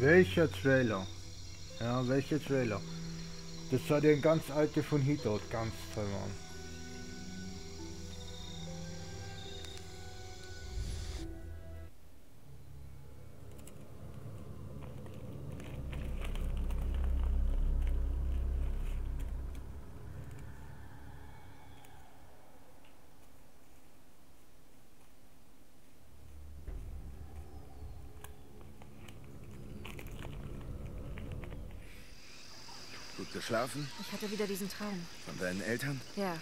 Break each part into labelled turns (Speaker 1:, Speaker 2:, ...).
Speaker 1: Welcher Trailer? Ja, welcher Trailer? Das war der ganz alte von Hitout, ganz toll, Mann.
Speaker 2: Geschlafen?
Speaker 3: Ich hatte wieder diesen Traum.
Speaker 2: Von deinen Eltern?
Speaker 3: Ja.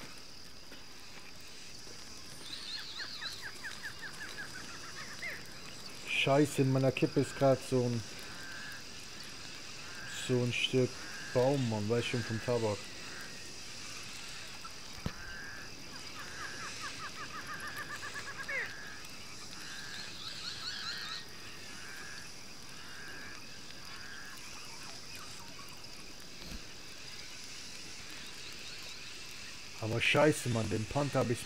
Speaker 1: Scheiße, in meiner Kippe ist gerade so ein so ein Stück Baum, man weiß schon vom Tabak. Aber scheiße, Mann, den Panther habe ich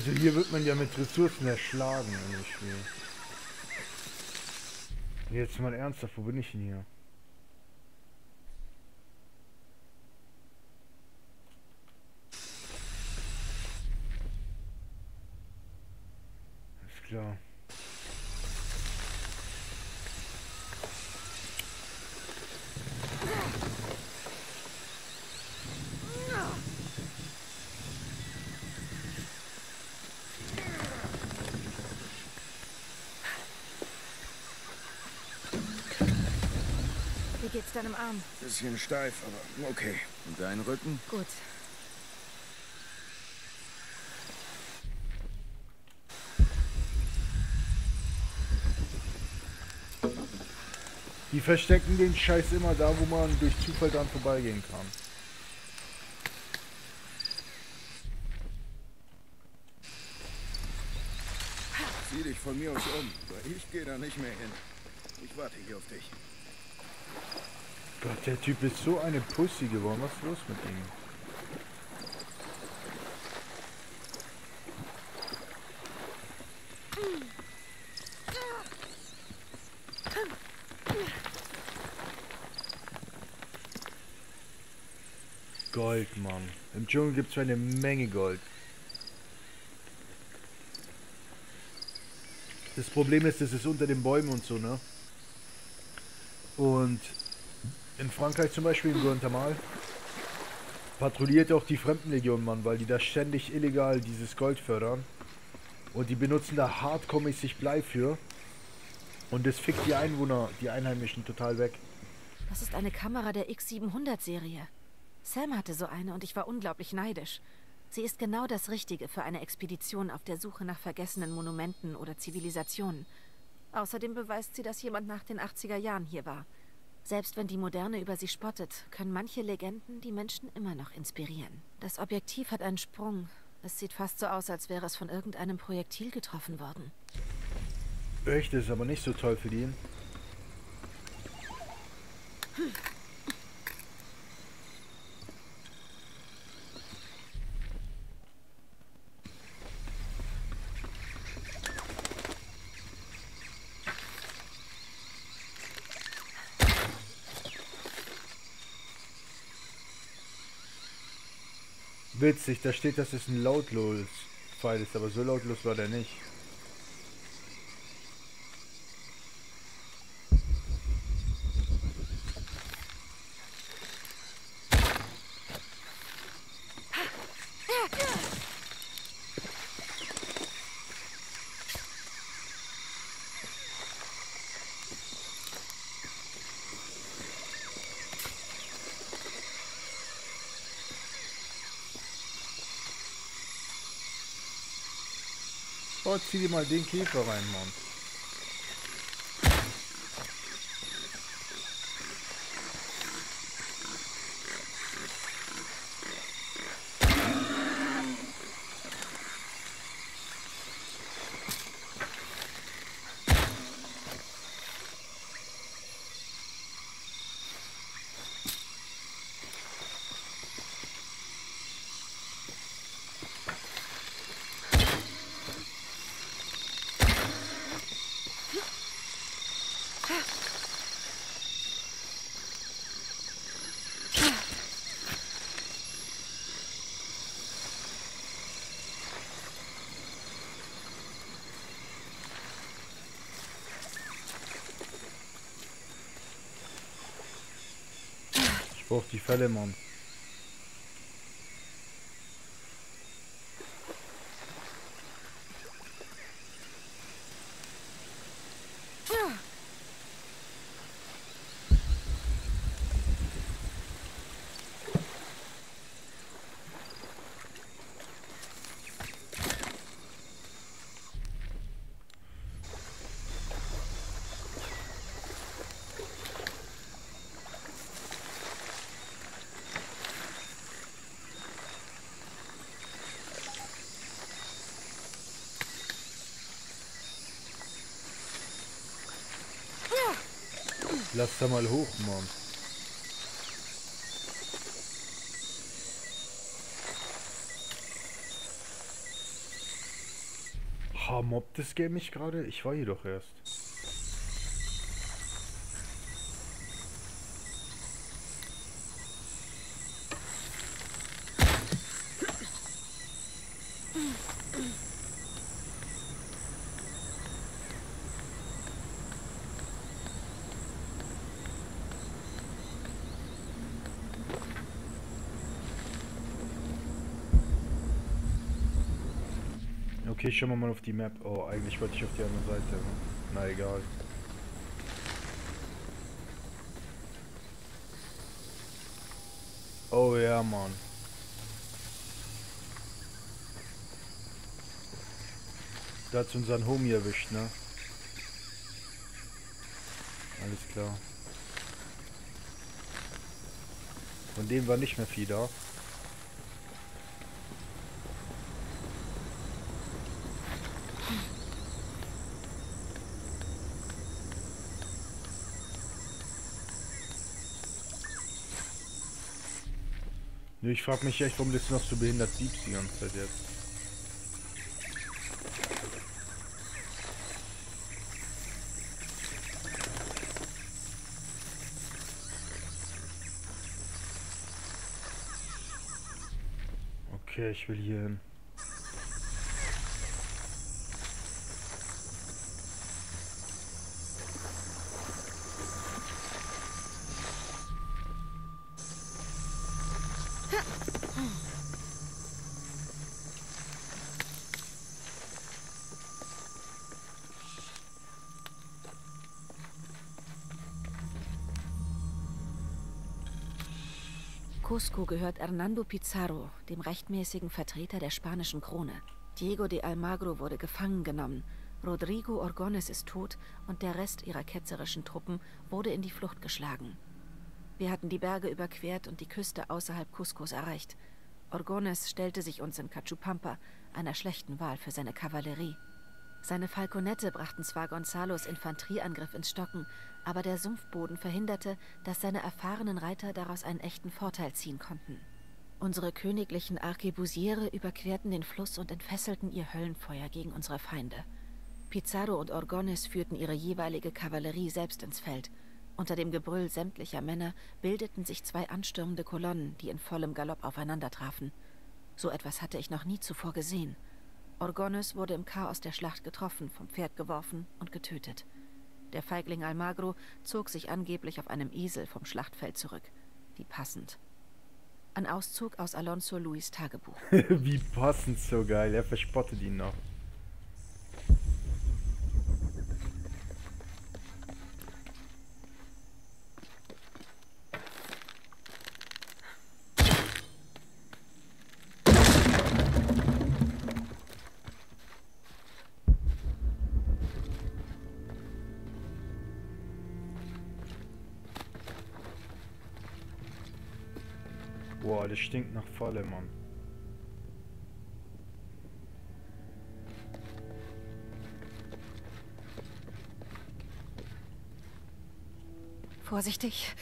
Speaker 1: Also hier wird man ja mit Ressourcen erschlagen in dem Spiel. Jetzt mal ernsthaft, wo bin ich denn hier? Ist klar.
Speaker 3: Wie geht's deinem Arm?
Speaker 2: Bisschen steif, aber okay. Und dein Rücken?
Speaker 3: Gut.
Speaker 1: Die verstecken den Scheiß immer da, wo man durch Zufall dran vorbeigehen kann.
Speaker 2: Sieh dich von mir aus um, weil ich gehe da nicht mehr hin. Ich warte hier auf dich.
Speaker 1: Gott, der Typ ist so eine Pussy geworden. Was ist los mit ihm? Gold, Mann. Im Dschungel gibt es eine Menge Gold. Das Problem ist, es ist unter den Bäumen und so, ne? Und in Frankreich zum Beispiel, in Guantanamo, patrouilliert auch die Fremdenlegion, Mann, weil die da ständig illegal dieses Gold fördern. Und die benutzen da hardcore-mäßig Blei für. Und das fickt die Einwohner, die Einheimischen total weg.
Speaker 3: Das ist eine Kamera der X700-Serie. Sam hatte so eine und ich war unglaublich neidisch. Sie ist genau das Richtige für eine Expedition auf der Suche nach vergessenen Monumenten oder Zivilisationen. Außerdem beweist sie, dass jemand nach den 80er Jahren hier war. Selbst wenn die Moderne über sie spottet, können manche Legenden die Menschen immer noch inspirieren. Das Objektiv hat einen Sprung. Es sieht fast so aus, als wäre es von irgendeinem Projektil getroffen worden.
Speaker 1: Echt, das ist aber nicht so toll für die. Witzig, da steht, dass es ein lautlos Pfeil ist, aber so lautlos war der nicht. Dir mal den Käfer rein. Brauche die Fälle, Mann. Lass da mal hoch, Mann. Ha, mobbt das Game mich gerade? Ich war hier doch erst. Okay, schauen wir mal auf die Map. Oh, eigentlich wollte ich auf die andere Seite. Na egal. Oh ja, Mann. Da hat unseren Homie erwischt, ne? Alles klar. Von dem war nicht mehr viel da. Nö, ich frag mich echt, warum das noch so behindert piepst die ganze Zeit jetzt. Okay, ich will hier hin.
Speaker 3: Cusco gehört Hernando Pizarro, dem rechtmäßigen Vertreter der spanischen Krone. Diego de Almagro wurde gefangen genommen. Rodrigo Orgones ist tot und der Rest ihrer ketzerischen Truppen wurde in die Flucht geschlagen. Wir hatten die Berge überquert und die Küste außerhalb Cuscos erreicht. Orgones stellte sich uns in Cachupampa, einer schlechten Wahl für seine Kavallerie. Seine Falconette brachten zwar Gonzalos Infanterieangriff ins Stocken, aber der Sumpfboden verhinderte, dass seine erfahrenen Reiter daraus einen echten Vorteil ziehen konnten. Unsere königlichen Arkebusiere überquerten den Fluss und entfesselten ihr Höllenfeuer gegen unsere Feinde. Pizarro und Orgones führten ihre jeweilige Kavallerie selbst ins Feld. Unter dem Gebrüll sämtlicher Männer bildeten sich zwei anstürmende Kolonnen, die in vollem Galopp aufeinander trafen. So etwas hatte ich noch nie zuvor gesehen. Orgones wurde im Chaos der Schlacht getroffen, vom Pferd geworfen und getötet. Der Feigling Almagro zog sich angeblich auf einem Esel vom Schlachtfeld zurück. Wie passend. Ein Auszug aus Alonso Luis Tagebuch.
Speaker 1: Wie passend, so geil. Er verspottet ihn noch. Stinkt nach Falle, Mann.
Speaker 3: Vorsichtig.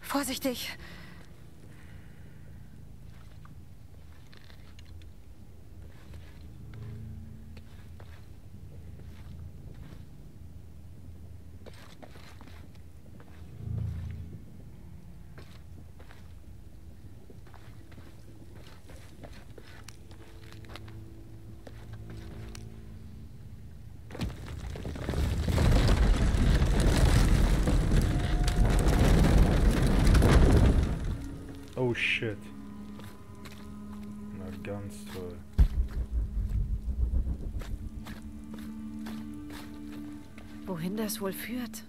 Speaker 3: Vorsichtig. Das wohl führt?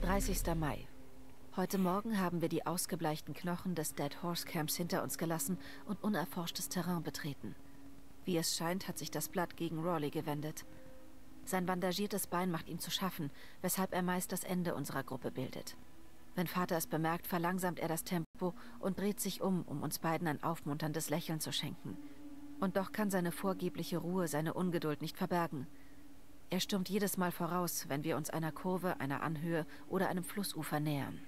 Speaker 3: Dreißigster Mai. Heute Morgen haben wir die ausgebleichten Knochen des Dead Horse Camps hinter uns gelassen und unerforschtes Terrain betreten. Wie es scheint, hat sich das Blatt gegen Rawley gewendet. Sein bandagiertes Bein macht ihm zu schaffen, weshalb er meist das Ende unserer Gruppe bildet. Wenn Vater es bemerkt, verlangsamt er das Tempo und dreht sich um, um uns beiden ein aufmunterndes Lächeln zu schenken. Und doch kann seine vorgebliche Ruhe seine Ungeduld nicht verbergen. Er stürmt jedes Mal voraus, wenn wir uns einer Kurve, einer Anhöhe oder einem Flussufer nähern.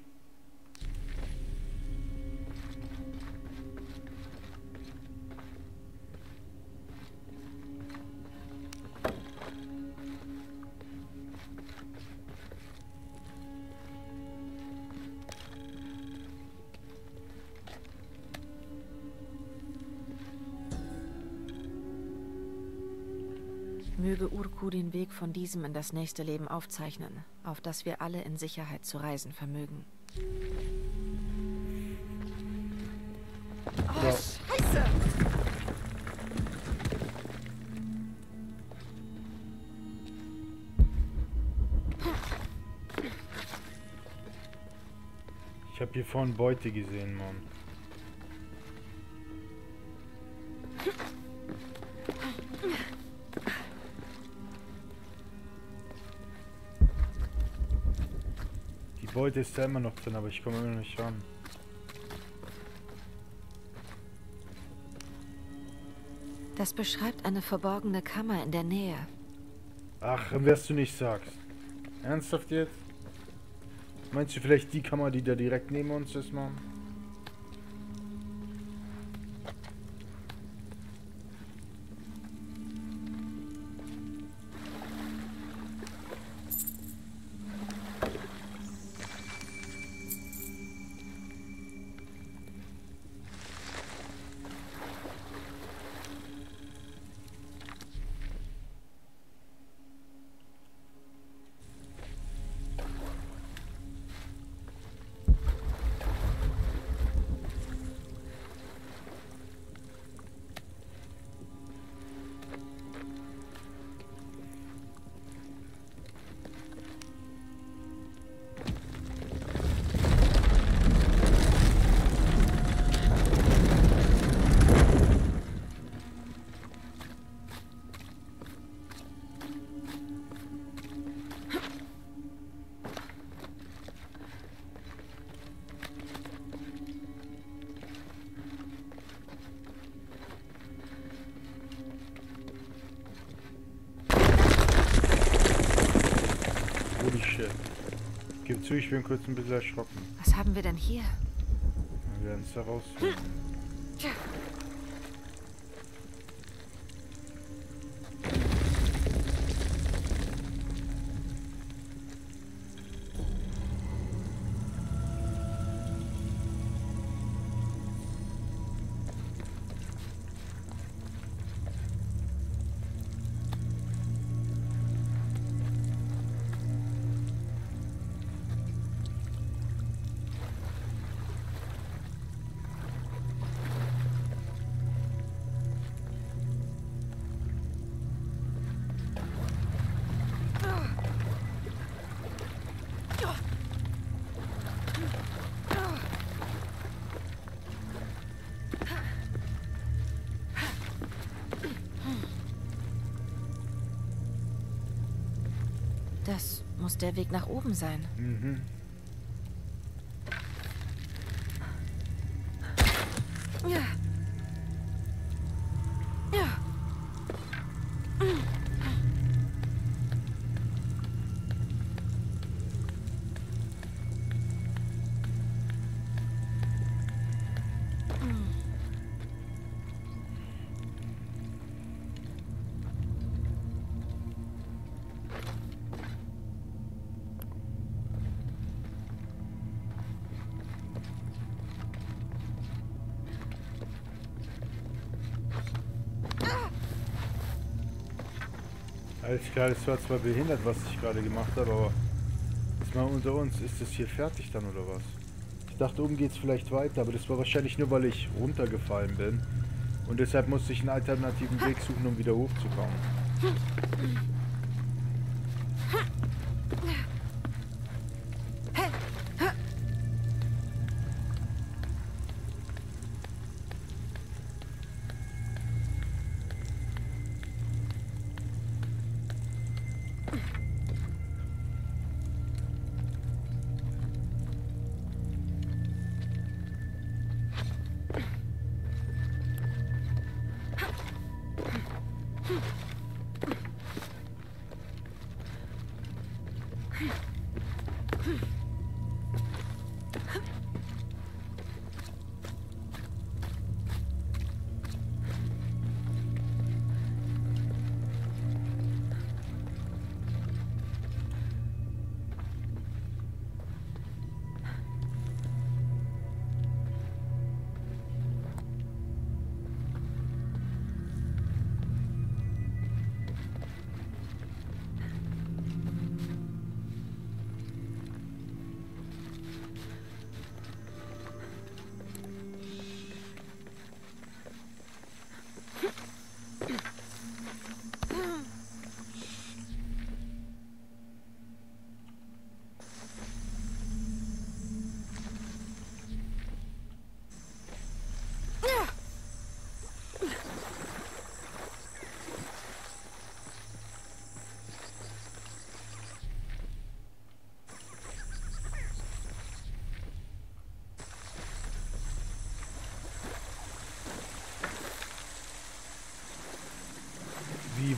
Speaker 3: Den Weg von diesem in das nächste Leben aufzeichnen, auf das wir alle in Sicherheit zu reisen vermögen.
Speaker 1: Oh, ja. Scheiße! Ich habe hier vorhin Beute gesehen, Mann. Beute ist da immer noch drin, aber ich komme immer noch nicht ran.
Speaker 3: Das beschreibt eine verborgene Kammer in der Nähe.
Speaker 1: Ach, was du nicht sagst. Ernsthaft jetzt? Meinst du vielleicht die Kammer, die da direkt neben uns ist, Mann? Zu, ich bin kurz ein bisschen erschrocken.
Speaker 3: Was haben wir denn hier?
Speaker 1: Wir werden es herausfinden. Hm.
Speaker 3: Das muss der Weg nach oben sein. Mhm.
Speaker 1: Alles klar, das war zwar behindert, was ich gerade gemacht habe, aber jetzt mal unter uns, ist das hier fertig dann oder was? Ich dachte, oben geht's vielleicht weiter, aber das war wahrscheinlich nur, weil ich runtergefallen bin. Und deshalb musste ich einen alternativen Weg suchen, um wieder hochzukommen.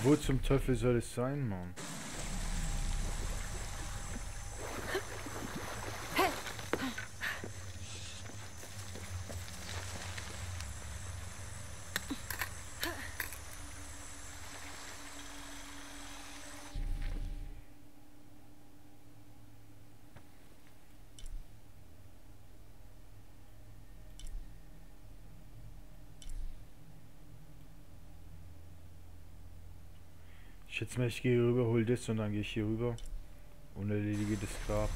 Speaker 1: Wo zum Teufel soll es sein, Mann? Schätze mal, ich gehe rüber, hol das und dann gehe ich hier rüber und erledige das Grab.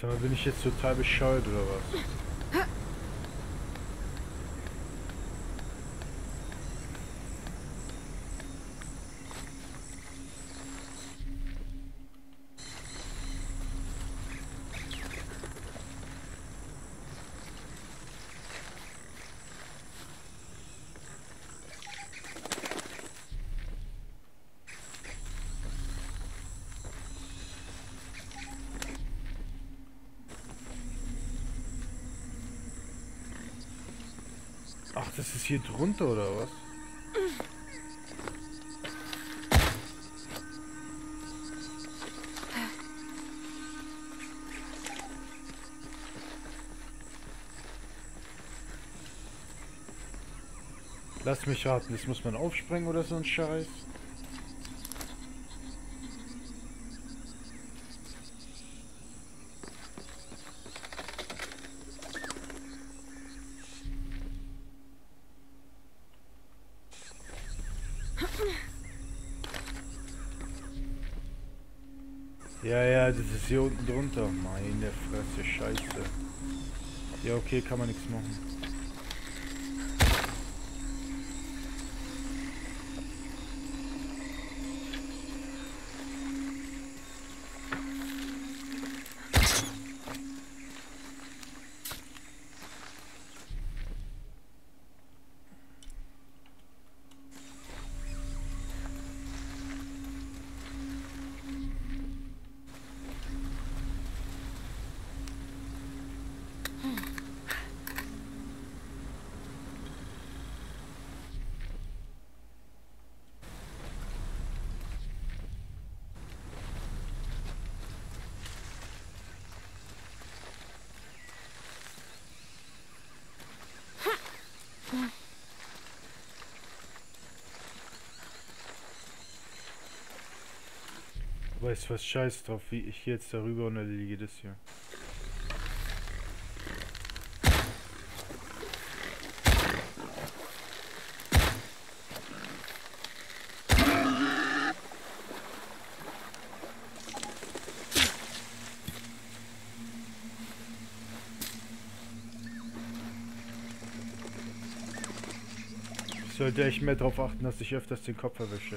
Speaker 1: Sag mal, bin ich jetzt total bescheuert oder was? Das ist hier drunter oder was? Lass mich raten, das muss man aufspringen oder so ein Scheiß. Scheiße. Ja, okay, kann man nichts machen. Weißt du was, scheiß drauf, wie ich jetzt darüber und erledige das hier. Ich sollte echt mehr darauf achten, dass ich öfters den Kopf erwische.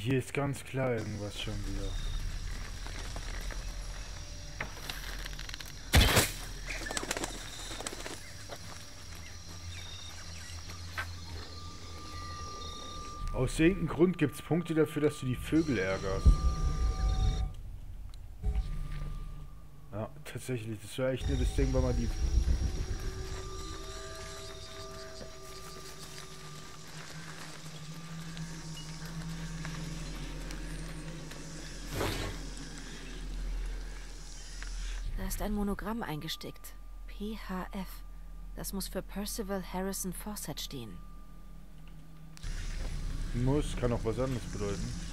Speaker 1: Hier ist ganz klar irgendwas schon wieder. Aus irgendeinem Grund gibt es Punkte dafür, dass du die Vögel ärgerst. Ja, tatsächlich, das war echt nur das Ding, weil man die
Speaker 3: Monogramm eingestickt. PHF. Das muss für Percival Harrison Fawcett stehen.
Speaker 1: muss, kann auch was anderes bedeuten.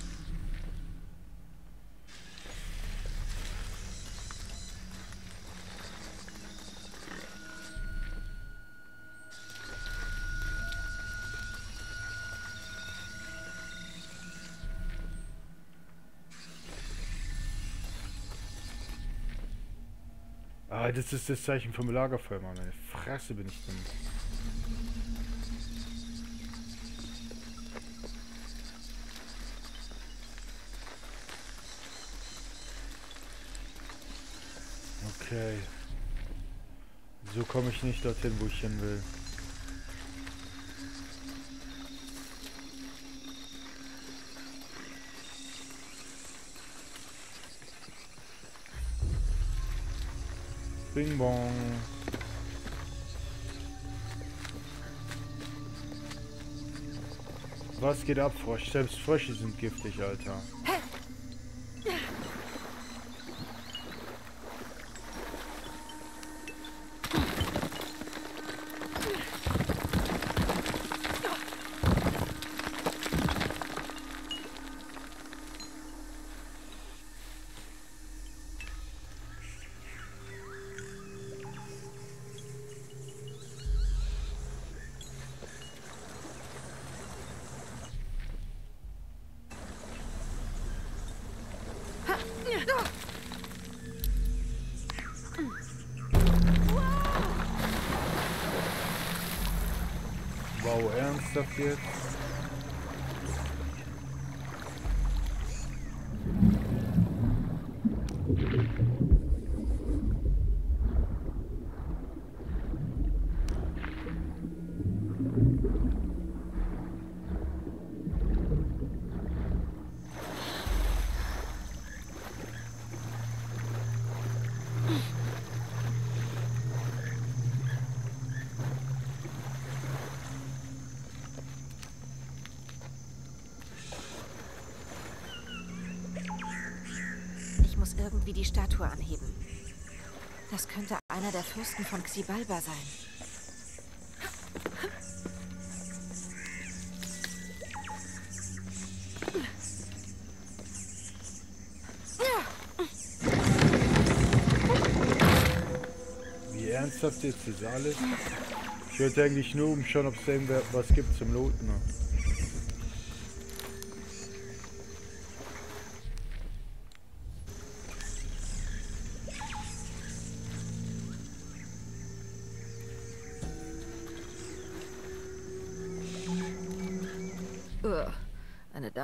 Speaker 1: Das ist das Zeichen vom Lagerfeuer, Mann. Meine Fresse bin ich dumm. Okay. So komme ich nicht dorthin, wo ich hin will. Bing bong. Was geht ab, Frosch? Selbst Frösche sind giftig, Alter.
Speaker 3: Fürsten von Xibalba sein.
Speaker 1: Wie ernsthaft jetzt das alles? Ich wollte eigentlich nur umschauen, ob es irgendwas gibt zum Loten.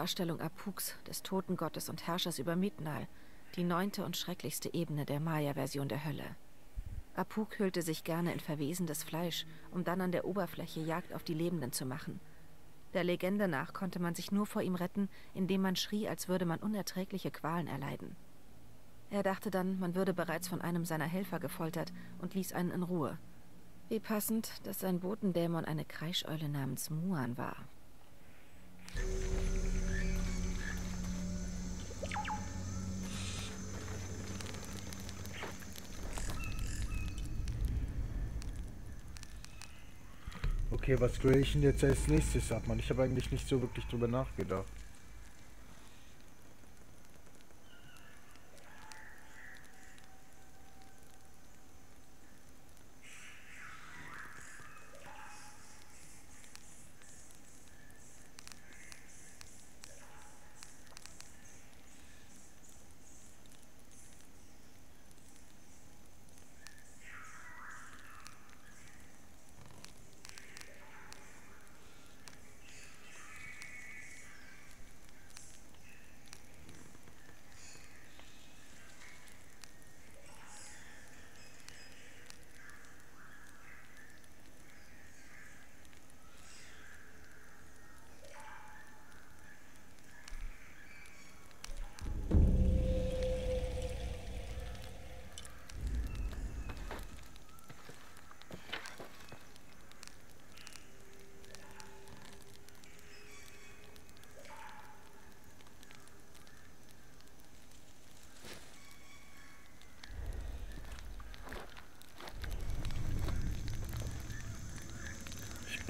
Speaker 3: Darstellung Apuks, des Totengottes und Herrschers über Midnal, die neunte und schrecklichste Ebene der Maya-Version der Hölle. Apuk hüllte sich gerne in verwesendes Fleisch, um dann an der Oberfläche Jagd auf die Lebenden zu machen. Der Legende nach konnte man sich nur vor ihm retten, indem man schrie, als würde man unerträgliche Qualen erleiden. Er dachte dann, man würde bereits von einem seiner Helfer gefoltert und ließ einen in Ruhe. Wie passend, dass sein Botendämon eine Kreischeule namens Muan war.
Speaker 1: Okay, was will ich denn jetzt als nächstes ab, Mann? Ich habe eigentlich nicht so wirklich drüber nachgedacht.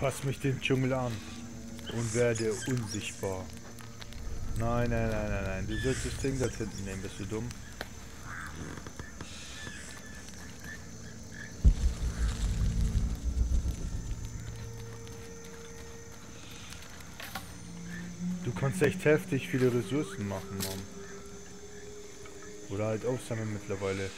Speaker 1: Passe mich dem Dschungel an und werde unsichtbar. Nein, nein, nein, nein, nein. Du sollst das Ding da hinten nehmen. Bist du dumm? Du kannst echt heftig viele Ressourcen machen, Mann. Oder halt aufsammeln mittlerweile.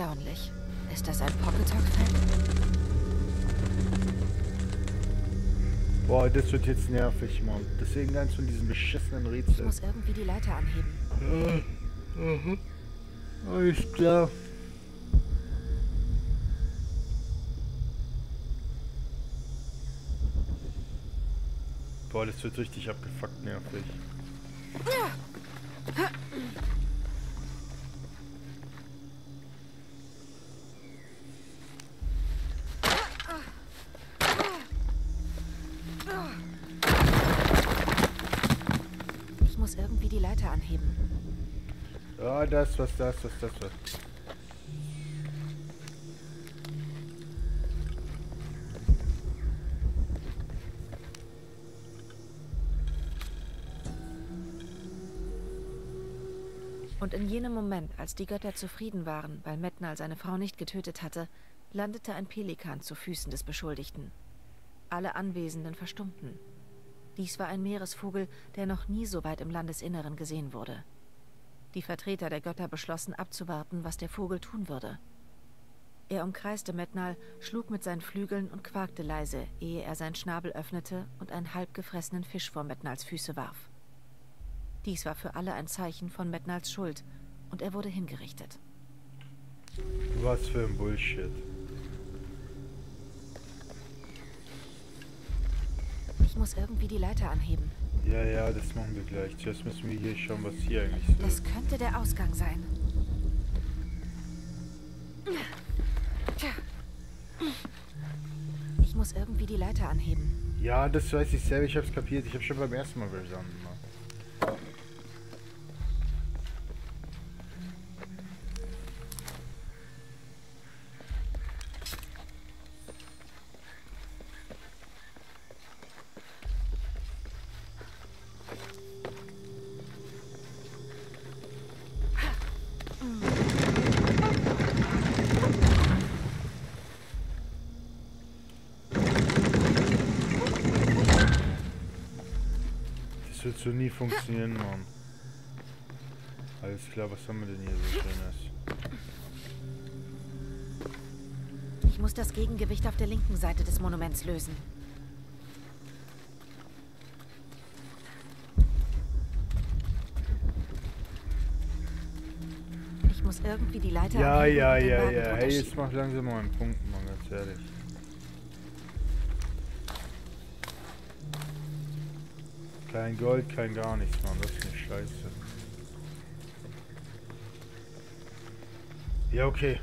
Speaker 3: Erstaunlich. Ist das ein Pocketok-Fan?
Speaker 1: Boah, das wird jetzt nervig, Mann. Deswegen eins von diesen beschissenen
Speaker 3: Ich
Speaker 1: Rätseln.
Speaker 3: muss irgendwie die Leiter anheben.
Speaker 1: Mhm. Alles klar. Boah, das wird richtig abgefuckt nervig.
Speaker 3: Ich
Speaker 1: das, was das, was das, was.
Speaker 3: Und in jenem Moment, als die Götter zufrieden waren, weil Metnal seine Frau nicht getötet hatte, landete ein Pelikan zu Füßen des Beschuldigten. Alle Anwesenden verstummten. Dies war ein Meeresvogel, der noch nie so weit im Landesinneren gesehen wurde. Die Vertreter der Götter beschlossen abzuwarten, was der Vogel tun würde. Er umkreiste Metnal, schlug mit seinen Flügeln und quakte leise, ehe er seinen Schnabel öffnete und einen halb gefressenen Fisch vor Metnals Füße warf. Dies war für alle ein Zeichen von Metnals Schuld, und er wurde hingerichtet.
Speaker 1: Was für ein Bullshit.
Speaker 3: Ich muss irgendwie die Leiter anheben.
Speaker 1: Ja, ja, das machen wir gleich. Zuerst müssen wir hier schauen, was hier eigentlich so
Speaker 3: Das könnte der Ausgang sein. Ich muss irgendwie die Leiter anheben.
Speaker 1: Ja, das weiß ich selber, ich hab's kapiert. Ich hab's schon beim ersten Mal verstanden. Funktionieren, Mann. Alles klar, was haben wir denn hier so schönes?
Speaker 3: Ich muss das Gegengewicht auf der linken Seite des Monuments lösen. Ich muss irgendwie die Leiter
Speaker 1: Ja, ja, ja, ja. Hey, jetzt mach langsam mal einen Punkt, Mann, ganz ehrlich. Kein Gold, kein gar nichts, Mann. Das ist eine Scheiße. Ja, okay.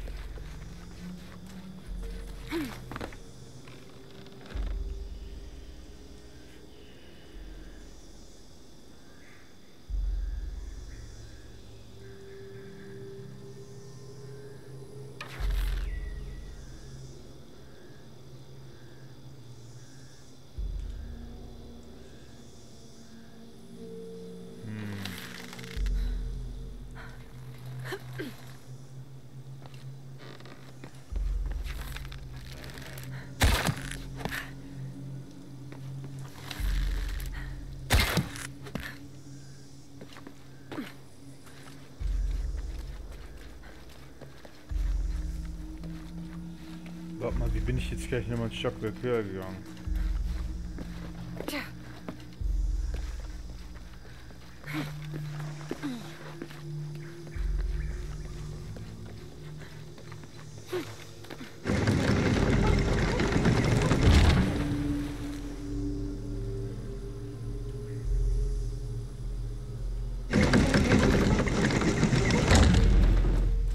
Speaker 1: Jetzt gleich nochmal ein Stockwerk höher gegangen?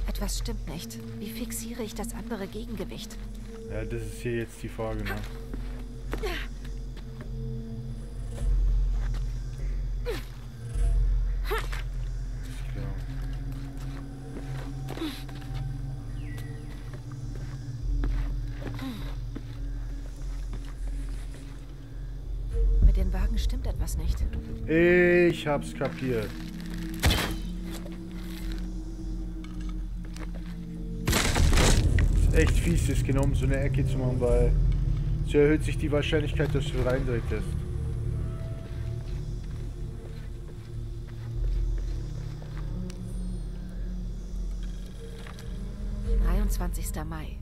Speaker 3: Etwas stimmt nicht. Wie fixiere ich das andere Gegengewicht?
Speaker 1: Ja, das ist hier jetzt die Frage, ne?
Speaker 3: Mit den Wagen stimmt etwas nicht.
Speaker 1: Ich hab's kapiert. Fies, das genau um so eine Ecke zu machen, weil so erhöht sich die Wahrscheinlichkeit, dass du reindrehtest.
Speaker 3: 23. Mai.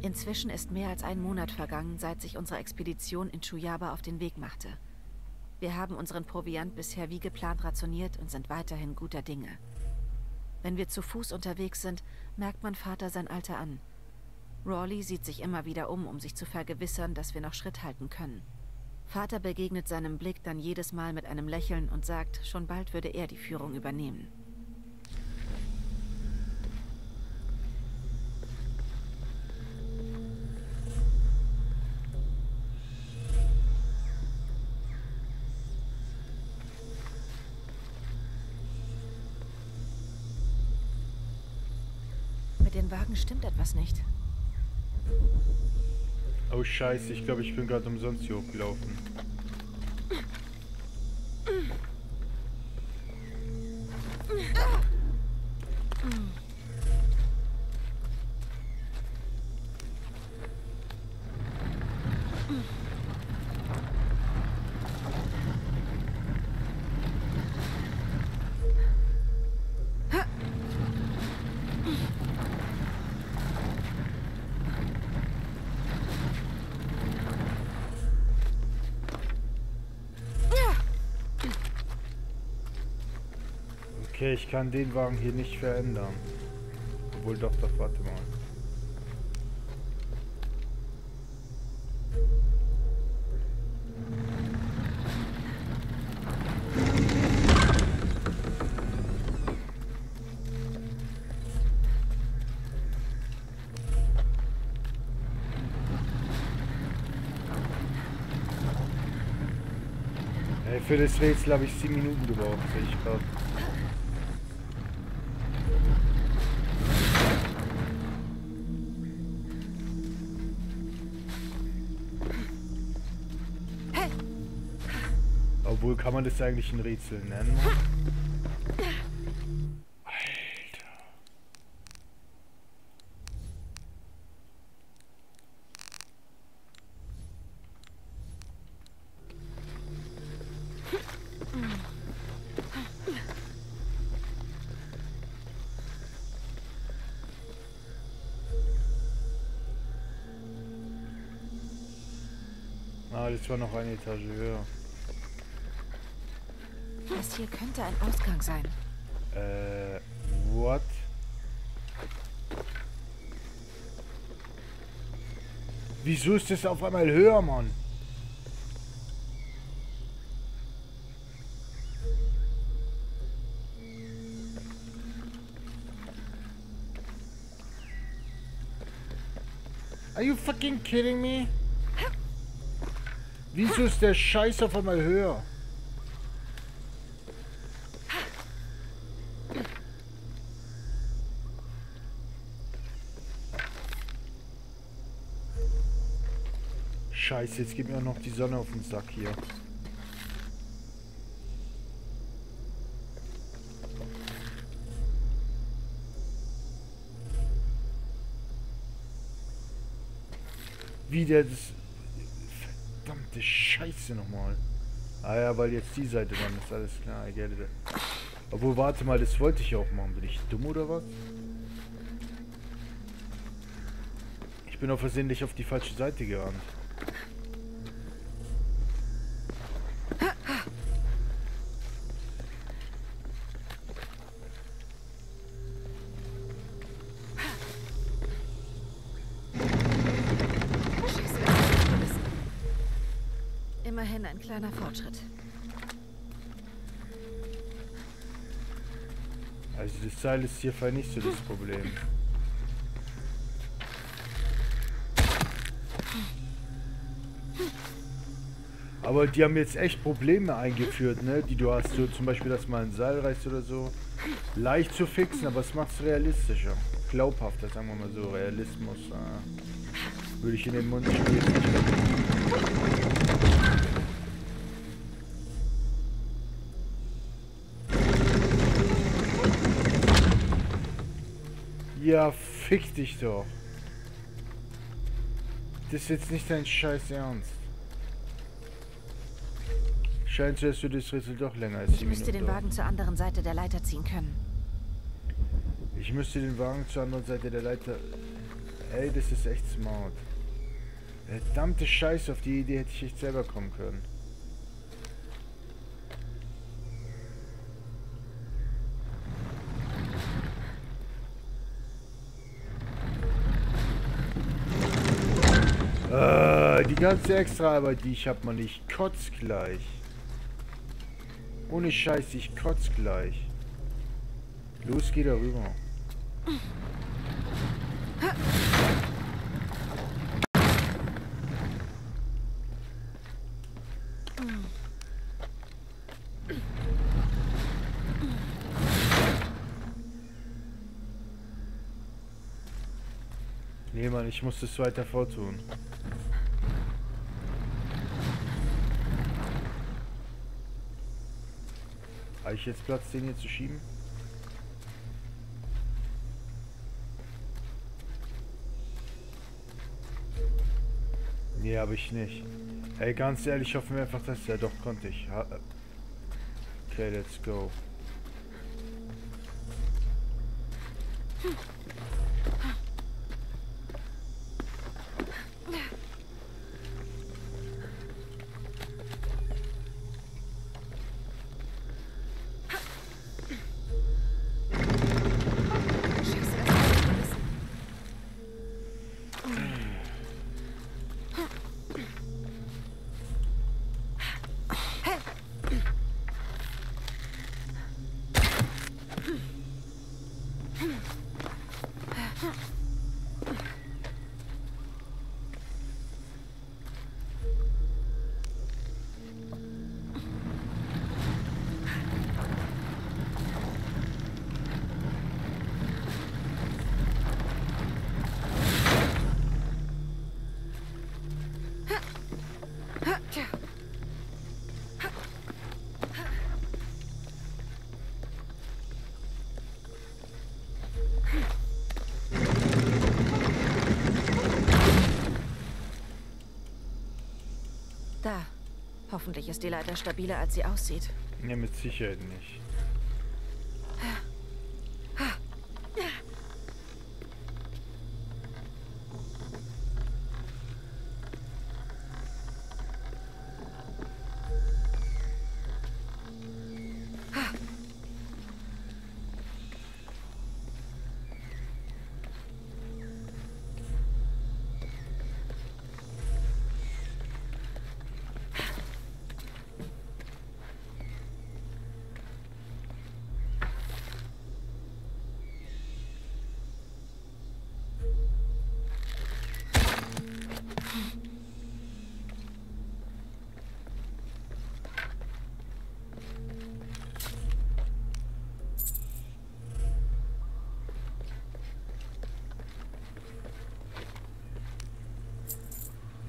Speaker 3: Inzwischen ist mehr als ein Monat vergangen, seit sich unsere Expedition in Chuyaba auf den Weg machte. Wir haben unseren Proviant bisher wie geplant rationiert und sind weiterhin guter Dinge. Wenn wir zu Fuß unterwegs sind, merkt mein Vater sein Alter an. Rawley sieht sich immer wieder um, um sich zu vergewissern, dass wir noch Schritt halten können. Vater begegnet seinem Blick dann jedes Mal mit einem Lächeln und sagt, schon bald würde er die Führung übernehmen. Mit den Wagen stimmt etwas nicht.
Speaker 1: Oh scheiße, ich glaube, ich bin gerade umsonst hier hochgelaufen. Ah. Ich kann den Wagen hier nicht verändern. Obwohl doch, doch, warte mal. Für das Rätsel habe ich 7 Minuten gebraucht, sehe ich gerade. Kann man das eigentlich ein Rätsel nennen? Alter. Ah, das war noch eine Etage höher.
Speaker 3: Das hier könnte ein Ausgang sein.
Speaker 1: Äh, what? Wieso ist das auf einmal höher, Mann? Are you fucking kidding me? Wieso ist der Scheiß auf einmal höher? Scheiße, jetzt geht mir auch noch die Sonne auf den Sack hier. Wieder das... Verdammte Scheiße nochmal. Ah ja, weil jetzt die Seite dann ist, alles klar, I get it. Obwohl, warte mal, das wollte ich auch machen. Bin ich dumm oder was? Ich bin auf versehentlich auf die falsche Seite gerannt.
Speaker 3: Scheiße, das ist alles. Immerhin ein kleiner Fortschritt.
Speaker 1: Also das Seil ist hier vielleicht nicht so das Problem. Aber die haben jetzt echt Probleme eingeführt, ne? Die du hast, so zum Beispiel, dass mal ein Seil reißt oder so. Leicht zu fixen, aber es macht es realistischer. Glaubhafter, sagen wir mal so. Realismus. Äh, würde ich in den Mund spielen. Nicht retten. Ja, fick dich doch. Das ist jetzt nicht dein scheiß Ernst. Scheint so, dass du das Rätsel doch länger als
Speaker 3: Ich
Speaker 1: 7
Speaker 3: müsste
Speaker 1: Minuten
Speaker 3: den. Wagen zur anderen Seite der Leiter ziehen können.
Speaker 1: Ich müsste den Wagen zur anderen Seite der Leiter... Ey, das ist echt smart. Verdammte Scheiße, auf die Idee hätte ich echt selber kommen können. Äh, die ganze Extraarbeit, die ich hab, man, ich kotz gleich. Ohne Scheiß, ich kotz gleich. Los, geh da rüber. Nee, Mann, ich muss das weiter vortun. Habe ich jetzt Platz, den hier zu schieben? Nee, habe ich nicht. Ey, ganz ehrlich, hoffen wir einfach, dass... Ja, doch, konnte ich. Okay, let's go.
Speaker 3: Hoffentlich ist die Leiter stabiler, als sie aussieht.
Speaker 1: Ne, mit Sicherheit nicht.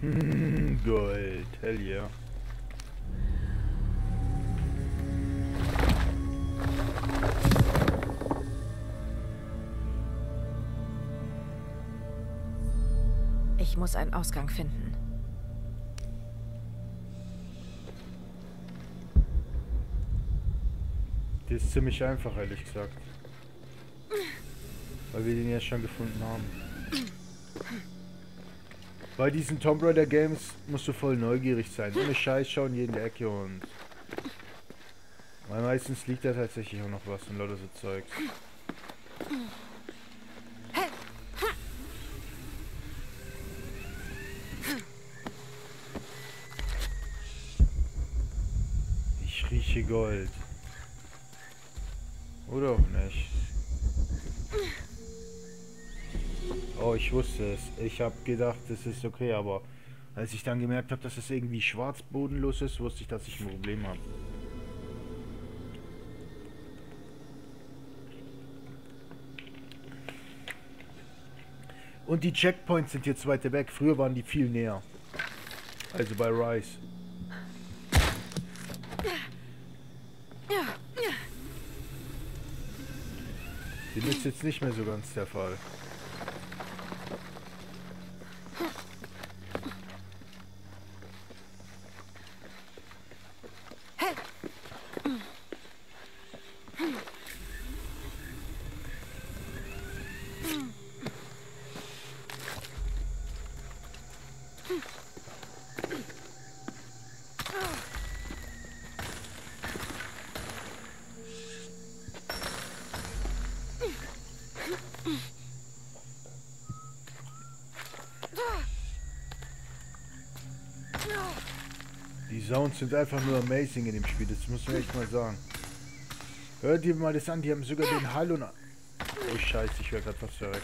Speaker 1: Gold, hell yeah.
Speaker 3: Ich muss einen Ausgang finden.
Speaker 1: Das ist ziemlich einfach, ehrlich gesagt. Weil wir den ja schon gefunden haben. Bei diesen Tomb Raider Games musst du voll neugierig sein. Ohne Scheiß schauen jede Ecke und... Weil meistens liegt da tatsächlich auch noch was und lauter so Zeugs. Ich rieche Gold. Oder auch nicht. Oh, ich wusste es. Ich habe gedacht, es ist okay, aber als ich dann gemerkt habe, dass es irgendwie schwarz bodenlos ist, wusste ich, dass ich ein Problem habe. Und die Checkpoints sind jetzt weiter weg. Früher waren die viel näher. Also bei Rise. Dem ist jetzt nicht mehr so ganz der Fall. Die Sounds sind einfach nur amazing in dem Spiel, das muss man echt mal sagen. Hört dir mal das an, die haben sogar den Hall und... Oh scheiße, ich wäre gerade fast verreckt.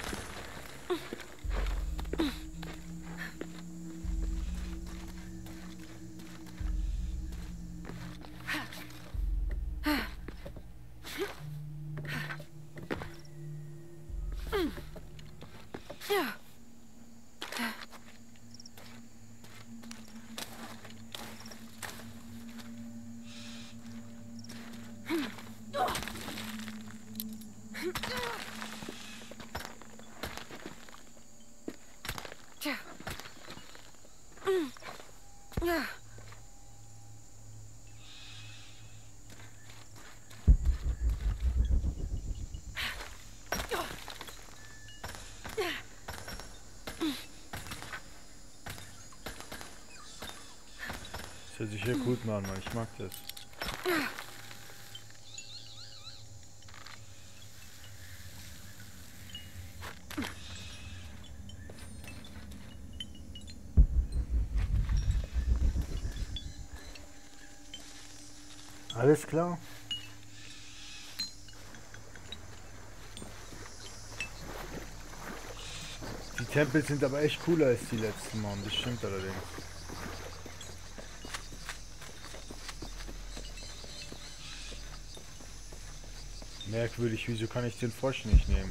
Speaker 1: Hört sich ja gut an. Ich mag das. Alles klar. Die Tempel sind aber echt cooler als die letzten Mal, das stimmt allerdings. Merkwürdig, wieso kann ich den Frosch nicht nehmen?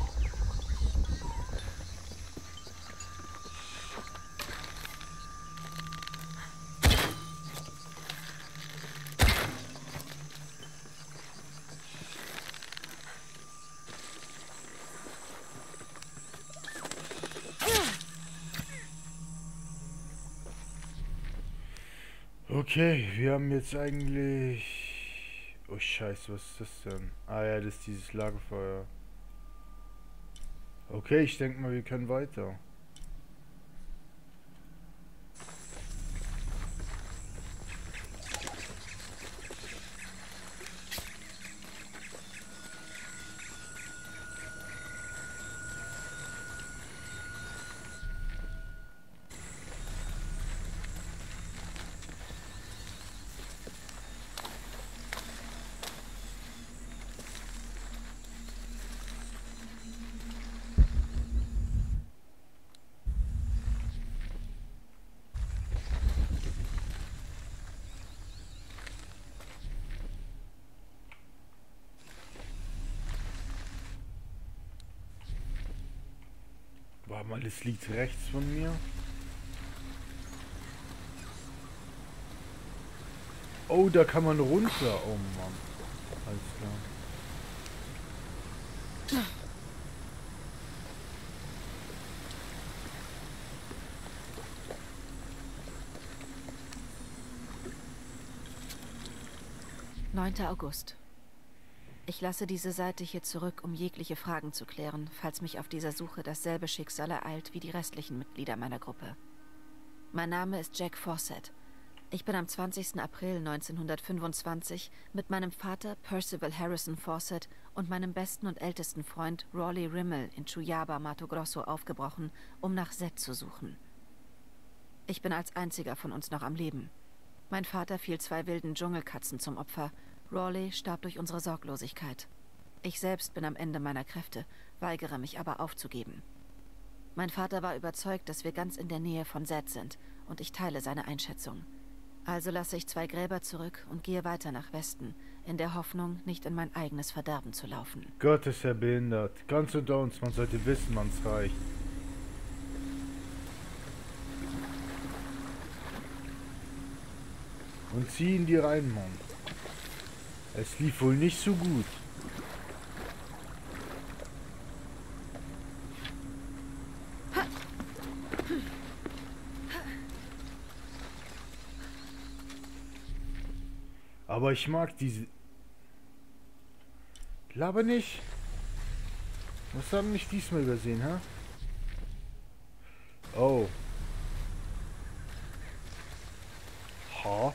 Speaker 1: Okay, wir haben jetzt eigentlich Scheiße, was ist das denn? Ah ja, das ist dieses Lagerfeuer. Okay, ich denke mal, wir können weiter. Mal, das liegt rechts von mir. Oh, da kann man runter. Oh Mann. Alles klar.
Speaker 3: Neunter August. Ich lasse diese Seite hier zurück, um jegliche Fragen zu klären, falls mich auf dieser Suche dasselbe Schicksal ereilt wie die restlichen Mitglieder meiner Gruppe. Mein Name ist Jack Fawcett. Ich bin am 20. April 1925 mit meinem Vater Percival Harrison Fawcett und meinem besten und ältesten Freund Rawley Rimmel in Chuyaba, Mato Grosso aufgebrochen, um nach Zed zu suchen. Ich bin als einziger von uns noch am Leben. Mein Vater fiel zwei wilden Dschungelkatzen zum Opfer Rawley starb durch unsere Sorglosigkeit. Ich selbst bin am Ende meiner Kräfte, weigere mich aber aufzugeben. Mein Vater war überzeugt, dass wir ganz in der Nähe von Zed sind, und ich teile seine Einschätzung. Also lasse ich zwei Gräber zurück und gehe weiter nach Westen, in der Hoffnung, nicht in mein eigenes Verderben zu laufen.
Speaker 1: Gott ist er behindert. Ganz unter uns, man sollte wissen, man's reicht. Und zieh in die rein. Es lief wohl nicht so gut. Aber ich mag diese... Laber nicht. Was haben mich diesmal übersehen, ha? Oh. Ha?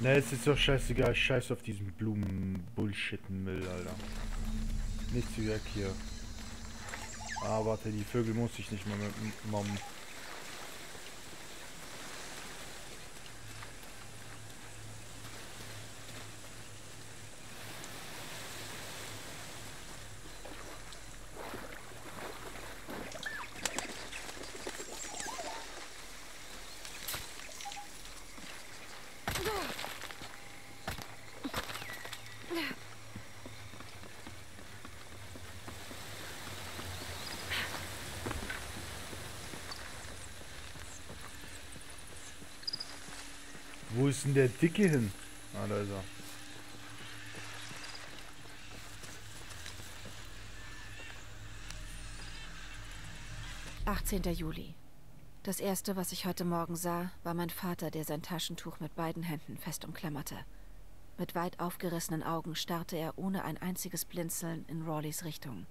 Speaker 1: Ne, es ist doch scheißegal. Scheiß auf diesen Blumen-Bullshit-Müll, Alter. Nichts wie weg hier. Ah, warte, die Vögel muss ich nicht mehr mit Mom. Wo ist denn der Dicke hin? Ah, da ist er.
Speaker 3: Juli. Das erste, was ich heute Morgen sah, war mein Vater, der sein Taschentuch mit beiden Händen fest umklammerte. Mit weit aufgerissenen Augen starrte er ohne ein einziges Blinzeln in Rawleys Richtung.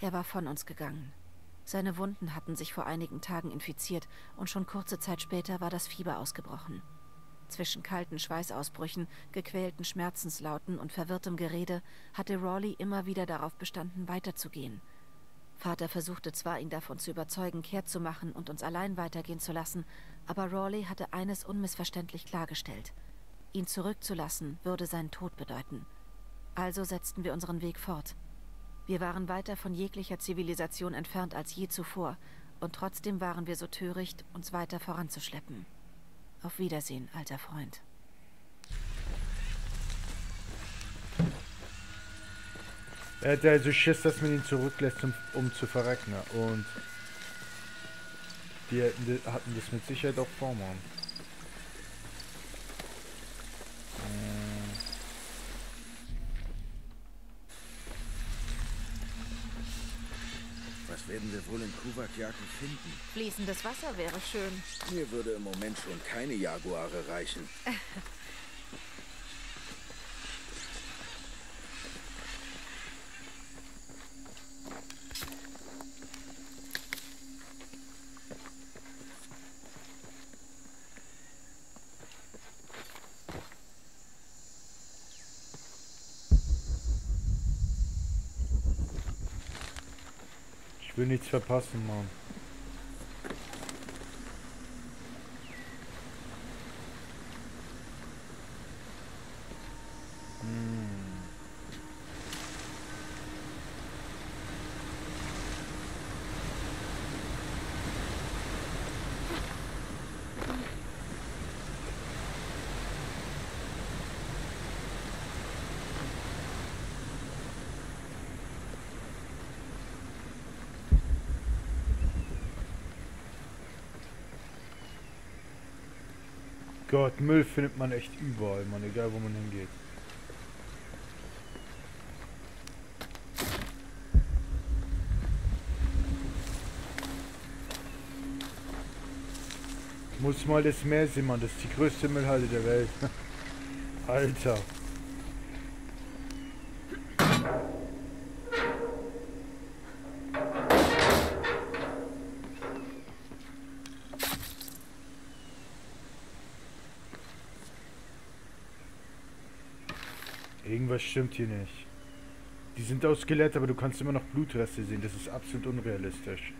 Speaker 3: Er war von uns gegangen. Seine Wunden hatten sich vor einigen Tagen infiziert und schon kurze Zeit später war das Fieber ausgebrochen. Zwischen kalten Schweißausbrüchen, gequälten Schmerzenslauten und verwirrtem Gerede hatte Rawley immer wieder darauf bestanden, weiterzugehen. Vater versuchte zwar, ihn davon zu überzeugen, kehrt zu machen und uns allein weitergehen zu lassen, aber Rawley hatte eines unmissverständlich klargestellt. Ihn zurückzulassen würde seinen Tod bedeuten. Also setzten wir unseren Weg fort. Wir waren weiter von jeglicher Zivilisation entfernt als je zuvor, und trotzdem waren wir so töricht, uns weiter voranzuschleppen. Auf Wiedersehen, alter Freund.
Speaker 1: Er hat also Schiss, dass man ihn zurücklässt, um, um zu verrecken. Und die hatten das mit Sicherheit auch vor, Mann.
Speaker 2: Wohl in Kuwak-Jaken finden?
Speaker 3: Fließendes Wasser wäre schön.
Speaker 2: Mir würde im Moment schon keine Jaguare reichen.
Speaker 1: verpassen, Mann. Gott, Müll findet man echt überall, man, egal wo man hingeht. Muss mal das Meer sehen, Mann. Das ist die größte Müllhalde der Welt. Alter. Irgendwas stimmt hier nicht. Die sind aus Skelett, aber du kannst immer noch Blutreste sehen. Das ist absolut unrealistisch.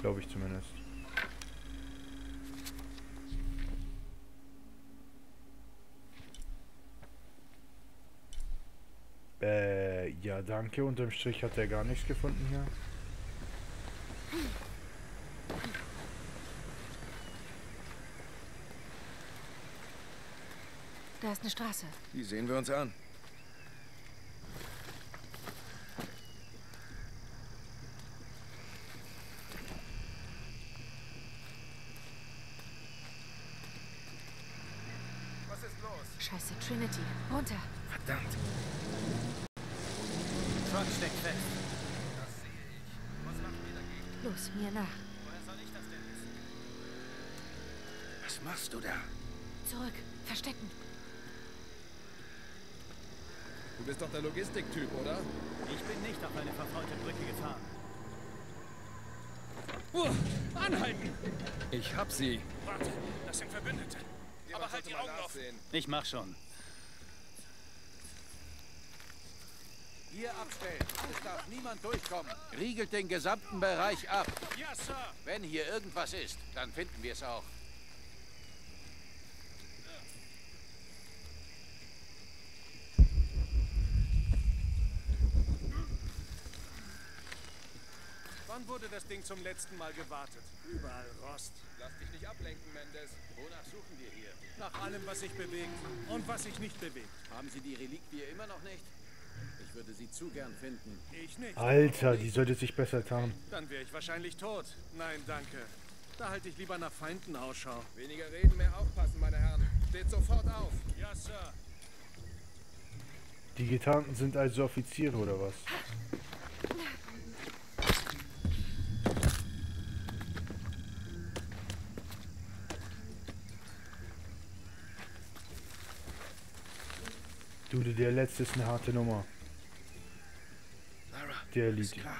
Speaker 1: Glaube ich zumindest. Äh, ja, danke. Unterm Strich hat er gar nichts gefunden hier.
Speaker 3: Da ist eine Straße.
Speaker 2: Die sehen wir uns an. Was ist los?
Speaker 3: Scheiße, Trinity. Runter.
Speaker 2: Verdammt.
Speaker 4: Truck steckt fest.
Speaker 3: Los, mir nach.
Speaker 2: Was machst du da?
Speaker 3: Zurück. Verstecken.
Speaker 5: Du bist doch der Logistiktyp, oder?
Speaker 4: Ich bin nicht auf eine verfaulte Brücke gefahren.
Speaker 5: Uh, anhalten! Ich hab sie.
Speaker 6: Warte, das sind Verbündete. Aber halt die Augen offen.
Speaker 4: Ich mach schon.
Speaker 7: Hier abstellen. Es darf niemand durchkommen. Riegelt den gesamten Bereich ab.
Speaker 6: Ja, Sir.
Speaker 7: Wenn hier irgendwas ist, dann finden wir es auch.
Speaker 6: Wann wurde das Ding zum letzten Mal gewartet? Überall Rost.
Speaker 5: Lass dich nicht ablenken, Mendes.
Speaker 7: Wonach suchen wir hier?
Speaker 6: Nach allem, was sich bewegt und was sich nicht bewegt.
Speaker 7: Haben Sie die Reliquie immer noch nicht? Ich würde sie zu gern finden.
Speaker 6: Ich nicht.
Speaker 1: Alter, die sollte sich besser tarnen.
Speaker 6: Dann wäre ich wahrscheinlich tot. Nein, danke. Da halte ich lieber nach Feinden Ausschau.
Speaker 5: Weniger reden, mehr aufpassen, meine Herren. Steht sofort auf.
Speaker 6: Ja, Sir.
Speaker 1: Die Getarnten sind also Offiziere oder was? Du, der letzte ist eine harte Nummer.
Speaker 2: Lara,
Speaker 1: Der Elite.
Speaker 2: klar.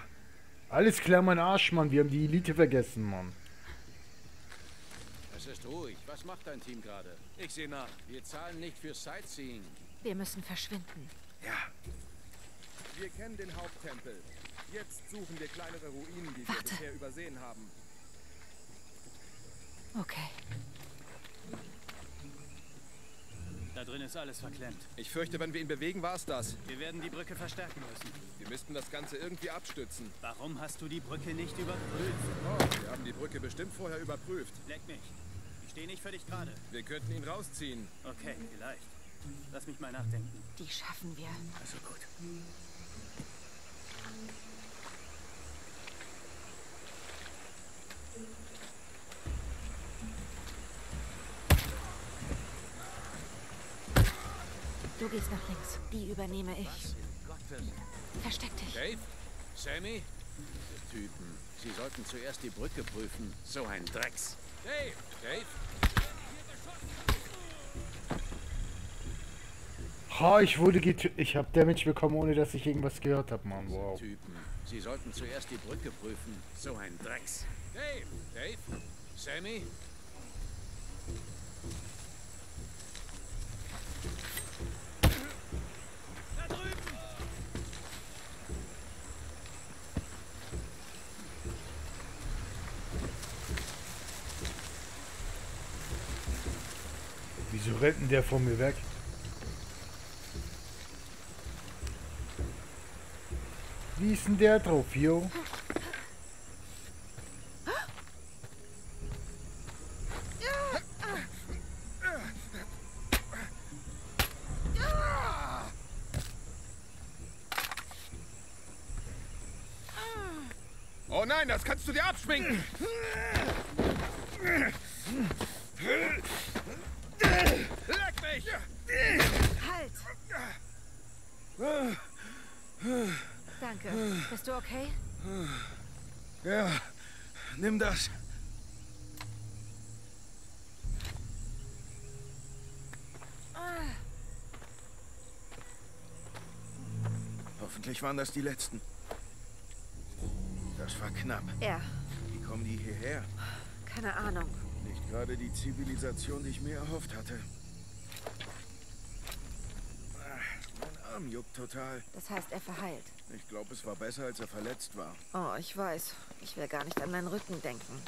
Speaker 1: Alles klar, mein Arsch, Mann. Wir haben die Elite vergessen, Mann.
Speaker 7: Es ist ruhig. Was macht dein Team gerade?
Speaker 6: Ich sehe nach.
Speaker 7: Wir zahlen nicht für Sightseeing.
Speaker 3: Wir müssen verschwinden.
Speaker 2: Ja,
Speaker 5: Wir kennen den Haupttempel. Jetzt suchen wir kleinere Ruinen, die wir
Speaker 3: Warte.
Speaker 5: bisher übersehen haben.
Speaker 3: Okay.
Speaker 4: Da drin ist alles verklemmt.
Speaker 5: Ich fürchte, wenn wir ihn bewegen, war's das.
Speaker 4: Wir werden die Brücke verstärken müssen.
Speaker 5: Wir müssten das Ganze irgendwie abstützen.
Speaker 4: Warum hast du die Brücke nicht überprüft?
Speaker 5: Oh, wir haben die Brücke bestimmt vorher überprüft.
Speaker 4: Leck mich. Ich stehe nicht für dich gerade.
Speaker 2: Wir könnten ihn rausziehen.
Speaker 4: Okay, vielleicht. Lass mich mal nachdenken.
Speaker 3: Die schaffen wir.
Speaker 4: Also gut.
Speaker 3: Du gehst nach links. Die übernehme ich.
Speaker 7: Gottes.
Speaker 3: Versteck dich.
Speaker 7: Dave? Sammy? Diese Typen. Sie sollten zuerst die Brücke prüfen. So ein Drecks. Dave! Dave?
Speaker 1: Ha, ich wurde getötet. Ich hab Damage bekommen, ohne dass ich irgendwas gehört habe, Mann. Wow.
Speaker 7: Typen. Sie sollten zuerst die Brücke prüfen. So ein Drecks. Dave! Dave? Sammy?
Speaker 1: Wieso rennt denn der von mir weg? Wie ist denn der drauf, yo?
Speaker 2: Oh nein, das kannst du dir abschminken. Leck mich!
Speaker 3: Halt! Danke. Bist du okay?
Speaker 2: Ja, nimm das. Hoffentlich waren das die letzten. Das war knapp.
Speaker 3: Ja,
Speaker 2: Wie kommen die hierher?
Speaker 3: keine Ahnung.
Speaker 2: Nicht gerade die Zivilisation, die ich mir erhofft hatte. Ah, Mein Arm juckt total.
Speaker 3: Das heißt, er verheilt.
Speaker 2: Ich glaube, es war besser, als er verletzt war.
Speaker 3: Oh, ich weiß. Ich will gar nicht an meinen Rücken denken.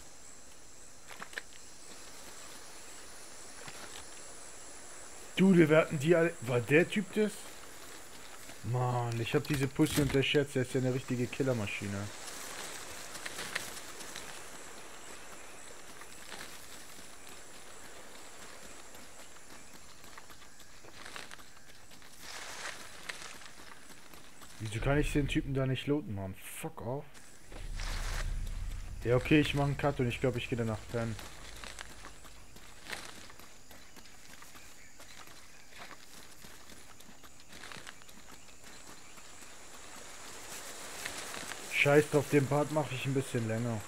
Speaker 1: Du, wir hatten die alle. War der Typ das? Mann, ich hab diese Pussy unterschätzt. Er ist ja eine richtige Killermaschine. Wieso kann ich den Typen da nicht looten, Mann? Fuck off. Ja, okay, ich mache einen Cut und ich glaube, ich gehe danach pennen. Scheiß drauf, den Part mache ich ein bisschen länger.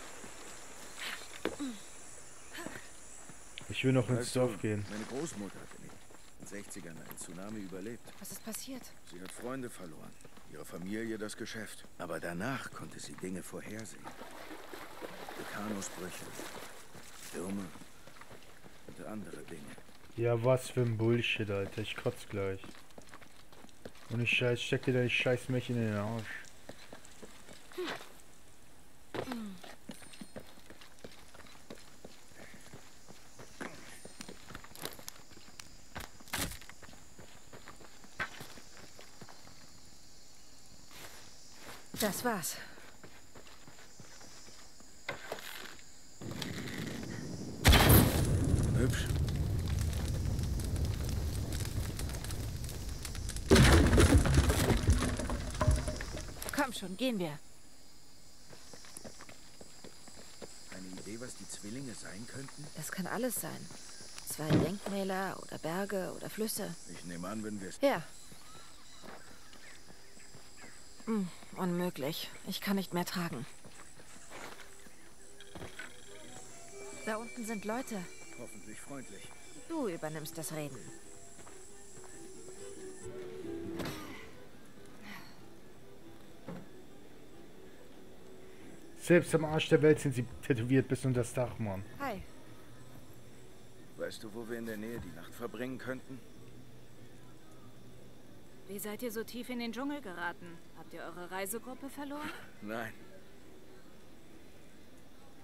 Speaker 1: Ich will noch ins
Speaker 2: du,
Speaker 1: Dorf gehen.
Speaker 2: Meine Großmutter hat in den 60ern einen Tsunami überlebt.
Speaker 3: Was ist passiert?
Speaker 2: Sie hat Freunde verloren, ihre Familie das Geschäft. Aber danach konnte sie Dinge vorhersehen. Vulkanausbrüche, Stürme und andere Dinge.
Speaker 1: Ja, was für ein Bullshit, Alter. Ich kotz gleich. Und ich scheiß, steck dir deine scheiß Märchen in den Arsch.
Speaker 3: Das war's.
Speaker 2: Hübsch.
Speaker 3: Komm schon, gehen wir.
Speaker 2: Eine Idee, was die Zwillinge sein könnten?
Speaker 3: Das kann alles sein. Zwei Denkmäler oder Berge oder Flüsse.
Speaker 2: Ich nehme an, wenn wir es...
Speaker 3: Ja. Hm, unmöglich. Ich kann nicht mehr tragen. Da unten sind Leute.
Speaker 2: Hoffentlich freundlich.
Speaker 3: Du übernimmst das Reden.
Speaker 1: Selbst am Arsch der Welt sind sie tätowiert bis unter das Dach, Mann.
Speaker 3: Hi.
Speaker 2: Weißt du, wo wir in der Nähe die Nacht verbringen könnten?
Speaker 8: Wie seid ihr so tief in den Dschungel geraten? Habt ihr eure Reisegruppe verloren?
Speaker 2: Nein.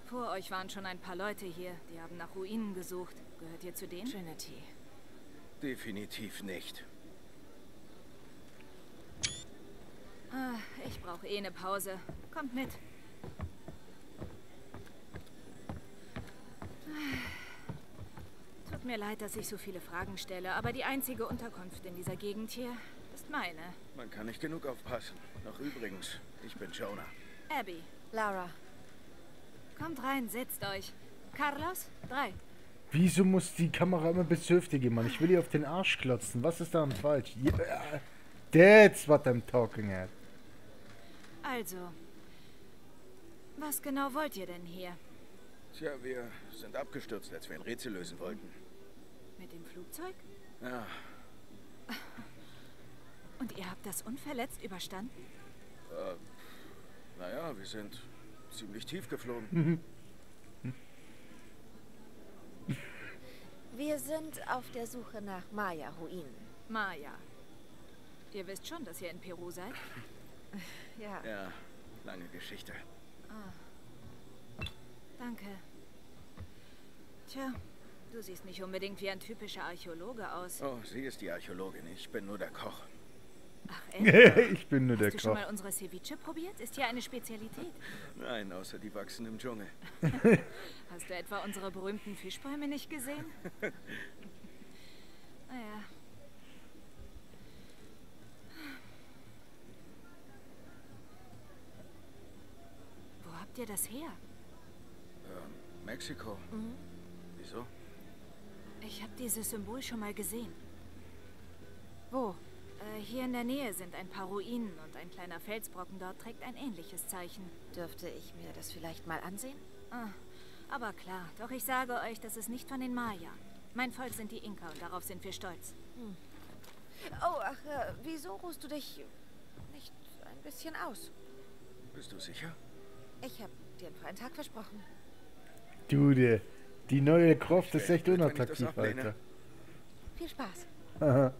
Speaker 8: Vor euch waren schon ein paar Leute hier, die haben nach Ruinen gesucht. Gehört ihr zu denen?
Speaker 3: Trinity.
Speaker 2: Definitiv nicht.
Speaker 8: Ah, ich brauche eh eine Pause. Kommt mit. Tut mir leid, dass ich so viele Fragen stelle, aber die einzige Unterkunft in dieser Gegend hier ist meine.
Speaker 2: Man kann nicht genug aufpassen. Noch übrigens, ich bin Jonah.
Speaker 8: Abby,
Speaker 3: Laura,
Speaker 8: kommt rein, setzt euch. Carlos, drei.
Speaker 1: Wieso muss die Kamera immer bis zur Hüfte gehen, Mann? Ich will ihr auf den Arsch klotzen. Was ist daran falsch? Ja, that's what I'm talking at.
Speaker 8: Also, was genau wollt ihr denn hier?
Speaker 2: Tja, wir sind abgestürzt, als wir ein Rätsel lösen wollten.
Speaker 8: Mit dem Flugzeug?
Speaker 2: Ja,
Speaker 8: Und ihr habt das unverletzt überstanden?
Speaker 2: naja, wir sind ziemlich tief geflogen.
Speaker 3: wir sind auf der Suche nach Maya-Ruinen.
Speaker 8: Maya. Ihr wisst schon, dass ihr in Peru seid?
Speaker 3: Ja.
Speaker 2: Ja, lange Geschichte.
Speaker 8: Danke. Tja, du siehst nicht unbedingt wie ein typischer Archäologe aus.
Speaker 2: Oh, sie ist die Archäologin, ich bin nur der Koch.
Speaker 8: Ach, echt?
Speaker 1: ich bin nur der
Speaker 8: Hast du schon
Speaker 1: Koch.
Speaker 8: mal unsere Ceviche probiert? Ist hier eine Spezialität.
Speaker 2: Nein, außer die wachsen im Dschungel.
Speaker 8: Hast du etwa unsere berühmten Fischbäume nicht gesehen? naja. Wo habt ihr das her?
Speaker 2: Ähm, Mexiko. Wieso?
Speaker 8: Ich habe dieses Symbol schon mal gesehen. Wo? Äh, hier in der Nähe sind ein paar Ruinen und ein kleiner Felsbrocken dort trägt ein ähnliches Zeichen.
Speaker 3: Dürfte ich mir das vielleicht mal ansehen?
Speaker 8: Ah, aber klar, doch ich sage euch, das ist nicht von den Maya. Mein Volk sind die Inka und darauf sind wir stolz.
Speaker 3: Oh, ach, äh, wieso ruhst du dich nicht ein bisschen aus?
Speaker 2: Bist du sicher?
Speaker 3: Ich habe dir einen freien Tag versprochen.
Speaker 1: Dude, die neue Croft ist echt unattraktiv. Alter.
Speaker 3: Viel Spaß.
Speaker 1: Haha.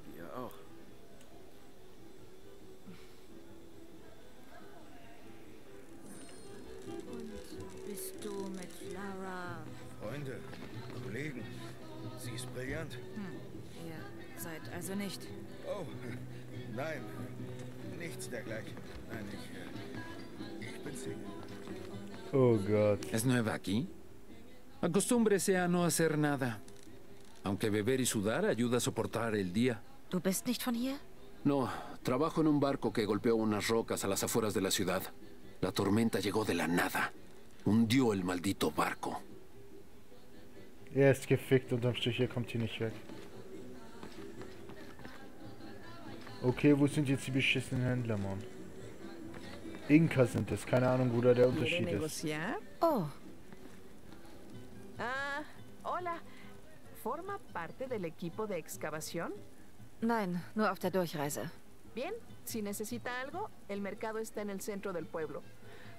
Speaker 8: Also nicht.
Speaker 2: Oh, nein. Nichts dergleichen. Nein, ich, äh, ich bin Single.
Speaker 1: Oh Gott.
Speaker 9: ¿Es nueva aquí? Acostúmbrese a no hacer nada. Aunque beber y sudar ayuda a soportar el día.
Speaker 3: Du bist nicht von hier?
Speaker 9: No, trabajo en un barco que golpeó unas rocas a las afueras de la ciudad. La tormenta llegó de la nada. Hundió el maldito barco.
Speaker 1: Er ist gefickt, unterm Strich, er kommt hier nicht weg. Okay, wo sind jetzt die beschissenen Händler, Mann? Inka sind es, keine Ahnung, wo da der
Speaker 10: ¿Quiere
Speaker 1: Unterschied ist.
Speaker 3: Oh,
Speaker 10: Ah, hola. ¿Forma parte del equipo de excavación?
Speaker 3: nein, nur auf der Durchreise.
Speaker 10: Bien, si necesita algo, el mercado está en el centro del pueblo.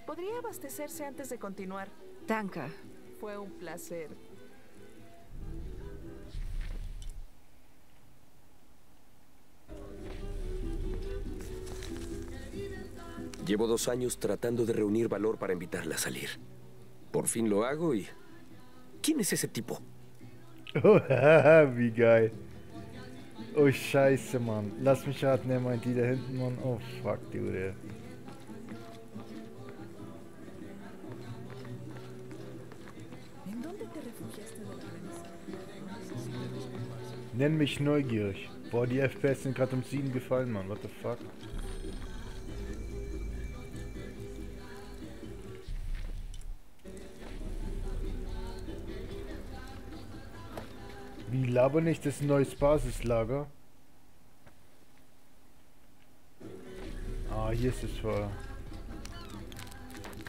Speaker 10: Podría abastecerse antes de continuar.
Speaker 3: Danke.
Speaker 10: Fue un placer.
Speaker 11: Llevo dos años tratando de reunir valor para invitarla a salir. Por fin lo hago y... ¿Quién es ese tipo?
Speaker 1: Oh, haha, wie geil. Oh, scheiße, Mann. Lass mich raten, er meint die da hinten, Mann. Oh, fuck, Dude. Nenn mich neugierig. Boah, die FPS sind gerade um 7 gefallen, Mann. What the fuck? Wie laber nicht, das ist ein neues Basislager. Ah, hier ist das Feuer.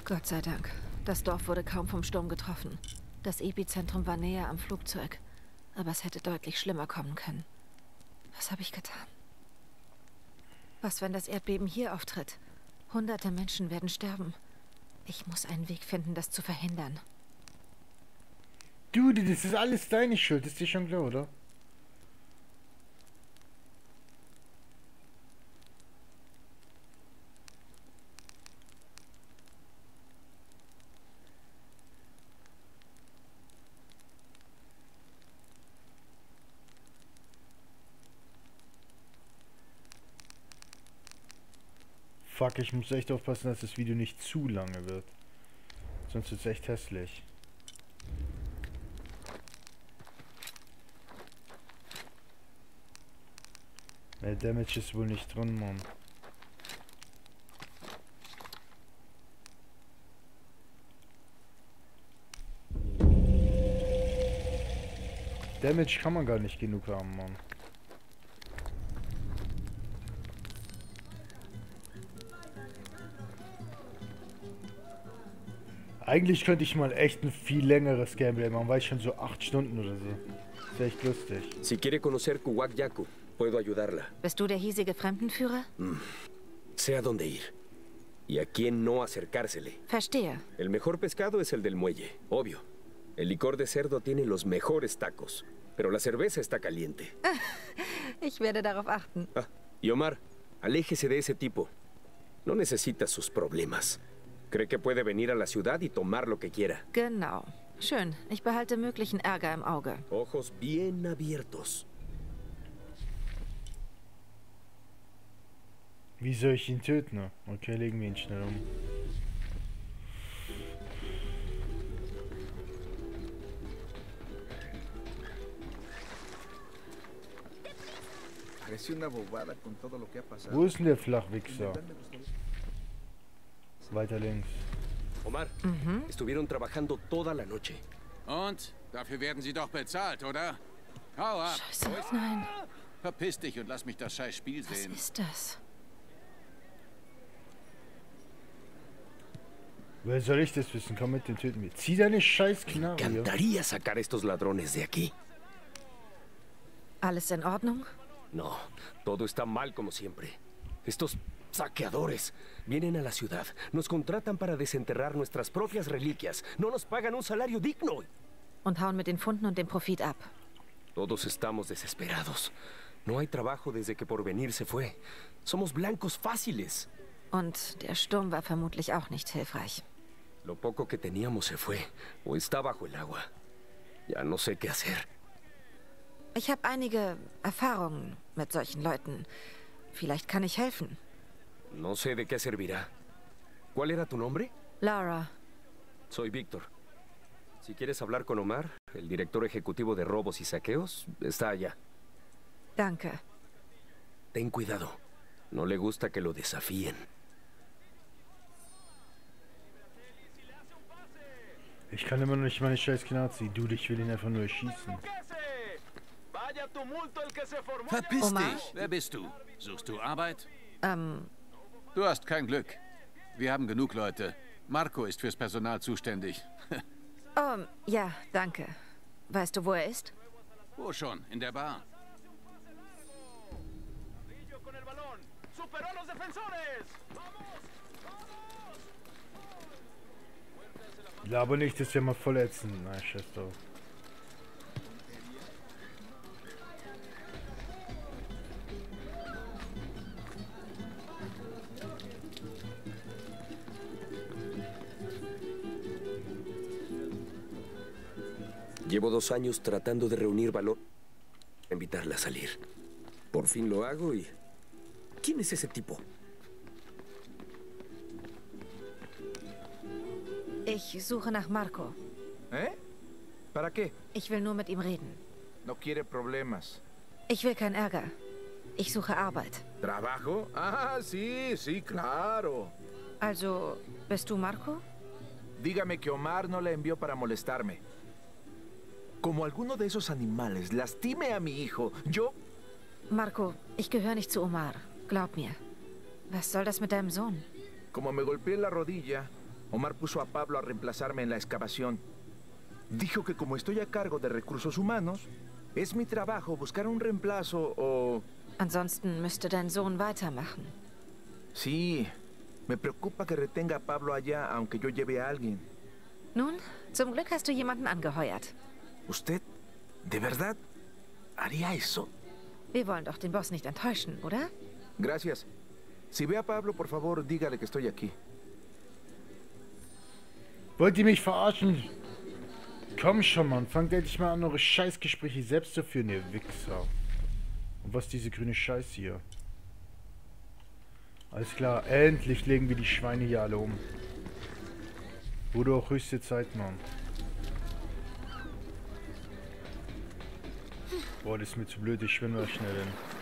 Speaker 3: Gott sei Dank. Das Dorf wurde kaum vom Sturm getroffen. Das Epizentrum war näher am Flugzeug. Aber es hätte deutlich schlimmer kommen können. Was habe ich getan? Was, wenn das Erdbeben hier auftritt? Hunderte Menschen werden sterben. Ich muss einen Weg finden, das zu verhindern.
Speaker 1: Dude, das ist alles deine Schuld, ist dir schon klar, oder? Fuck, ich muss echt aufpassen, dass das Video nicht zu lange wird. Sonst wird es echt hässlich. Mehr Damage ist wohl nicht drin, Mann. Damage kann man gar nicht genug haben, Mann. Eigentlich könnte ich mal echt ein viel längeres Gameplay machen, weil ich schon so 8 Stunden oder so. ist echt lustig.
Speaker 11: Si quiere conocer Kuwak Yaku, puedo ayudarla.
Speaker 3: Bist du der hiesige Fremdenführer?
Speaker 11: Sé a dónde ir. Y a quién no acercársele.
Speaker 3: Verstehe.
Speaker 11: El mejor pescado es el del muelle, obvio. El licor de cerdo tiene los mejores tacos. Pero la cerveza está caliente.
Speaker 3: Ich werde darauf achten.
Speaker 11: Ah, y Omar, aléjese de ese tipo. No necesita sus problemas. Cree que puede venir a la ciudad y tomar lo que quiera.
Speaker 3: Genau. Schön. Ich behalte möglichen Ärger im Auge.
Speaker 11: Ojos bien abiertos.
Speaker 1: Wie soll ich ihn töten? Okay, legen wir ihn schnell um. Wo ist denn der Flachwichser? Weiter links.
Speaker 11: Omar, estuvieron trabajando toda la noche.
Speaker 7: Und? Dafür werden Sie doch bezahlt, oder? Hau ab!
Speaker 3: Scheiße. Nein.
Speaker 7: Verpiss dich und lass mich das scheiß Spiel
Speaker 3: Was
Speaker 7: sehen.
Speaker 3: ist das?
Speaker 1: Wer soll ich das wissen? Komm mit, den töten wir. Zieh deine scheiß Knarre.
Speaker 11: Encantaría sacar estos ladrones de aquí.
Speaker 3: Alles in Ordnung?
Speaker 11: No, todo está mal como siempre. Estos saqueadores vienen a la ciudad, nos contratan para desenterrar nuestras propias reliquias, no nos pagan un salario digno.
Speaker 3: Und hauen mit den Funden und dem Profit ab.
Speaker 11: Todos estamos desesperados. No hay trabajo desde que Porvenir se fue. Somos blancos fáciles.
Speaker 3: Und der Sturm war vermutlich auch nicht hilfreich.
Speaker 11: Lo poco que teníamos se fue o está bajo el agua. Ya no sé qué hacer.
Speaker 3: Ich habe einige Erfahrungen mit solchen Leuten. Vielleicht kann ich helfen.
Speaker 11: No sé de qué servirá. ¿Cuál era tu nombre?
Speaker 3: Laura,
Speaker 11: Soy Víctor. Si quieres hablar con Omar, el director ejecutivo de robos y saqueos, está allá.
Speaker 3: danke.
Speaker 11: Ten cuidado. No le gusta que lo desafíen.
Speaker 1: Ich kann immer noch nicht meine scheiß ziehen. Dude, ich will ihn einfach nur erschießen.
Speaker 7: Verpiss
Speaker 3: Omar?
Speaker 7: dich! Wer bist du? Suchst du Arbeit?
Speaker 3: Ähm,
Speaker 7: Du hast kein Glück. Wir haben genug Leute. Marco ist fürs Personal zuständig.
Speaker 3: oh, ja, danke. Weißt du, wo er ist?
Speaker 7: Wo schon? In der Bar.
Speaker 1: Laber nicht, das wäre mal voll ätzend. Na, scheiß drauf.
Speaker 11: Llevo dos años tratando de reunir valor invitarla a salir. Por fin lo hago y... ¿Quién es ese tipo?
Speaker 3: Ich suche nach Marco.
Speaker 5: ¿Eh? ¿Para qué?
Speaker 3: Ich will nur mit ihm reden.
Speaker 5: No quiere problemas.
Speaker 3: Ich will keinen Ärger. Ich suche Arbeit.
Speaker 5: ¿Trabajo? Ah, sí, sí, claro.
Speaker 3: Also, bist du Marco?
Speaker 5: Dígame que Omar no la envió para molestarme. Como alguno de esos animales lastime a mi hijo, yo...
Speaker 3: Marco, ich gehöre nicht zu Omar. Glaub mir. Was soll das mit deinem Sohn?
Speaker 5: Como me golpeé la rodilla, Omar puso a Pablo a reemplazarme en la excavación. Dijo que como estoy a cargo de recursos humanos, es mi trabajo buscar un reemplazo o...
Speaker 3: Ansonsten müsste dein Sohn weitermachen.
Speaker 5: Sí, me preocupa que retenga a Pablo allá aunque yo lleve a alguien.
Speaker 3: Nun, zum Glück hast du jemanden angeheuert.
Speaker 5: ¿Usted de verdad haría eso?
Speaker 3: Wir wollen doch den Boss nicht enttäuschen, oder?
Speaker 5: Gracias. Si ve a Pablo, por favor, dígale que estoy aquí.
Speaker 1: Wollt ihr mich verarschen? Komm schon, Mann. Fangt endlich mal an, eure Scheißgespräche selbst zu führen, ihr Wichser. Und was diese grüne Scheiße hier? Alles klar, endlich legen wir die Schweine hier alle um. Wurde auch höchste Zeit, Mann. Boah, das ist mir zu blöd, ich schwimme da schnell hin.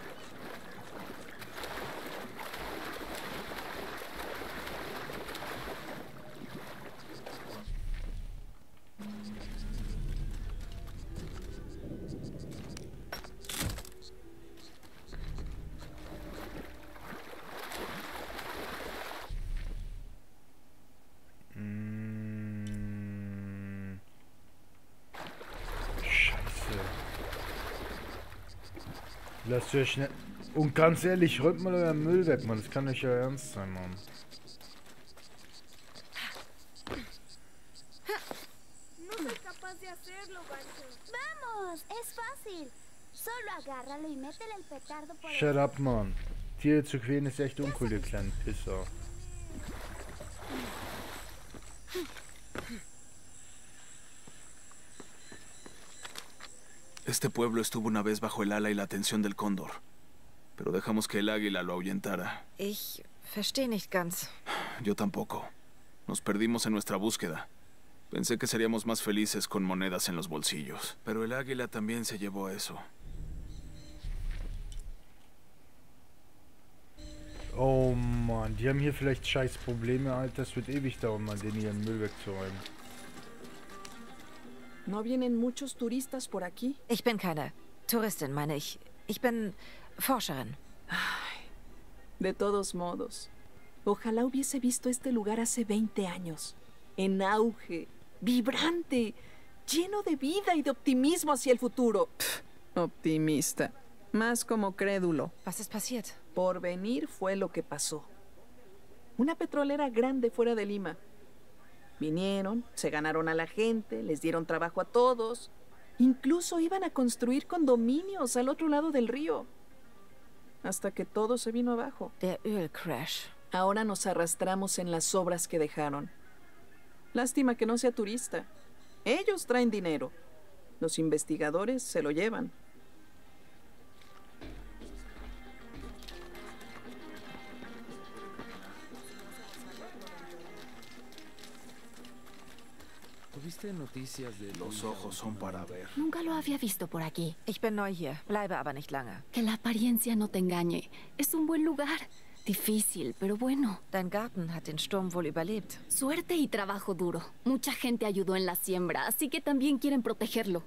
Speaker 1: Euch schnell... Und ganz ehrlich, räumt mal euren Müll weg, Mann. Das kann nicht euer Ernst sein, Mann. Shut up, Mann. Tiere zu quälen ist echt uncool, ihr kleinen Pisser.
Speaker 12: Este pueblo estuvo una vez bajo el ala y la atención del cóndor. Pero dejamos que el águila lo ahuyentara.
Speaker 3: Ich verstehe nicht ganz.
Speaker 12: Yo tampoco. Nos perdimos en nuestra búsqueda. Pensé que seríamos más felices con monedas en los bolsillos. Pero el águila también se llevó eso.
Speaker 1: Oh Mann, die haben hier vielleicht scheiß Probleme, Alter. Das wird ewig dauern, mal den ihren Müll wegzuräumen.
Speaker 10: ¿No vienen muchos turistas por aquí?
Speaker 3: Ich bin keine Touristin, meine ich. Ich bin Forscherin.
Speaker 10: De todos modos, ojalá hubiese visto este lugar hace 20 años. En auge, vibrante, lleno de vida y de optimismo hacia el futuro. Pff, optimista. Más como crédulo.
Speaker 3: Was ist passiert?
Speaker 10: Por venir fue lo que pasó. Una petrolera grande fuera de Lima. Vinieron, se ganaron a la gente, les dieron trabajo a todos. Incluso iban a construir condominios al otro lado del río. Hasta que todo se vino abajo.
Speaker 3: Der Ölcrash.
Speaker 10: Ahora nos arrastramos en las obras que dejaron. Lástima que no sea turista. Ellos traen dinero. Los investigadores se lo llevan.
Speaker 9: ¿Tuviste noticias de
Speaker 12: Los ojos son para ver.
Speaker 13: Nunca lo había visto por aquí.
Speaker 3: Ich bin neu hier, bleibe aber nicht lange.
Speaker 13: Que la apariencia no te engañe. Es un buen lugar. Difícil, pero bueno.
Speaker 3: Dein Garten hat den Sturm wohl überlebt.
Speaker 13: Suerte y trabajo duro. Mucha gente ayudó en la siembra, así que también quieren protegerlo.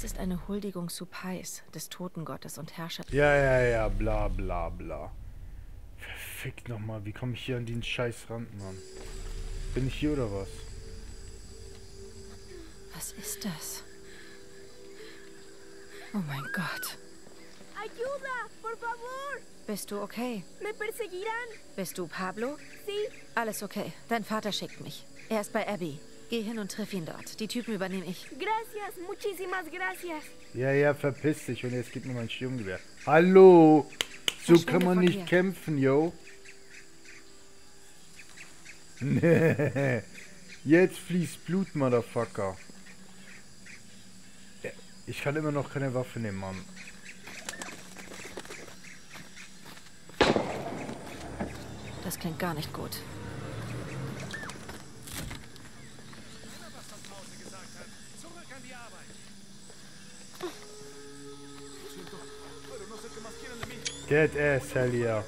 Speaker 3: Dies ist eine Huldigung Supais, des Totengottes und Herrschers.
Speaker 1: Ja, ja, ja, bla bla bla. Verfickt nochmal, wie komme ich hier an den scheiß Rand, Mann? Bin ich hier oder was?
Speaker 3: Was ist das? Oh mein Gott.
Speaker 14: ¡Ayuda! ¡Por favor!
Speaker 3: Bist du okay?
Speaker 14: ¿Me perseguirán?
Speaker 3: Bist du Pablo?
Speaker 14: Sí.
Speaker 3: Alles okay. Dein Vater schickt mich. Er ist bei Abby. Geh hin und triff ihn dort. Die Typen übernehme ich.
Speaker 14: Gracias, muchísimas gracias.
Speaker 1: Ja, ja, verpiss dich und jetzt gib mir mein Sturmgewehr. Hallo! So kann man nicht
Speaker 3: hier.
Speaker 1: kämpfen, yo. Nee. Jetzt fließt Blut, Motherfucker. Ich kann immer noch keine Waffe nehmen, Mann.
Speaker 3: Das klingt gar nicht gut.
Speaker 1: Dead ass, hell yeah.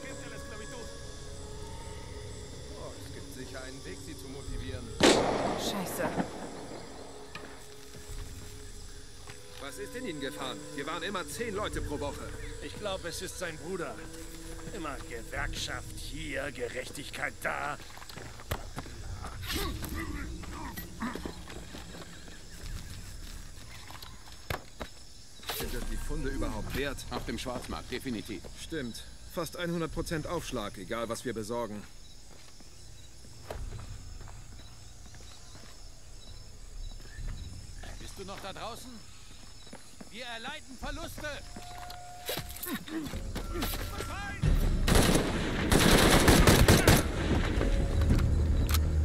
Speaker 15: Es gibt sicher einen Weg, sie zu motivieren.
Speaker 3: Scheiße.
Speaker 15: Was ist in ihn gefahren? Wir waren immer zehn Leute pro Woche.
Speaker 6: Ich glaube, es ist sein Bruder. Immer Gewerkschaft hier, Gerechtigkeit da.
Speaker 15: Sind das die Funde überhaupt wert?
Speaker 9: Auf dem Schwarzmarkt, definitiv.
Speaker 15: Stimmt. Fast 100% Aufschlag, egal was wir besorgen.
Speaker 7: Bist du noch da draußen? Wir erleiden Verluste.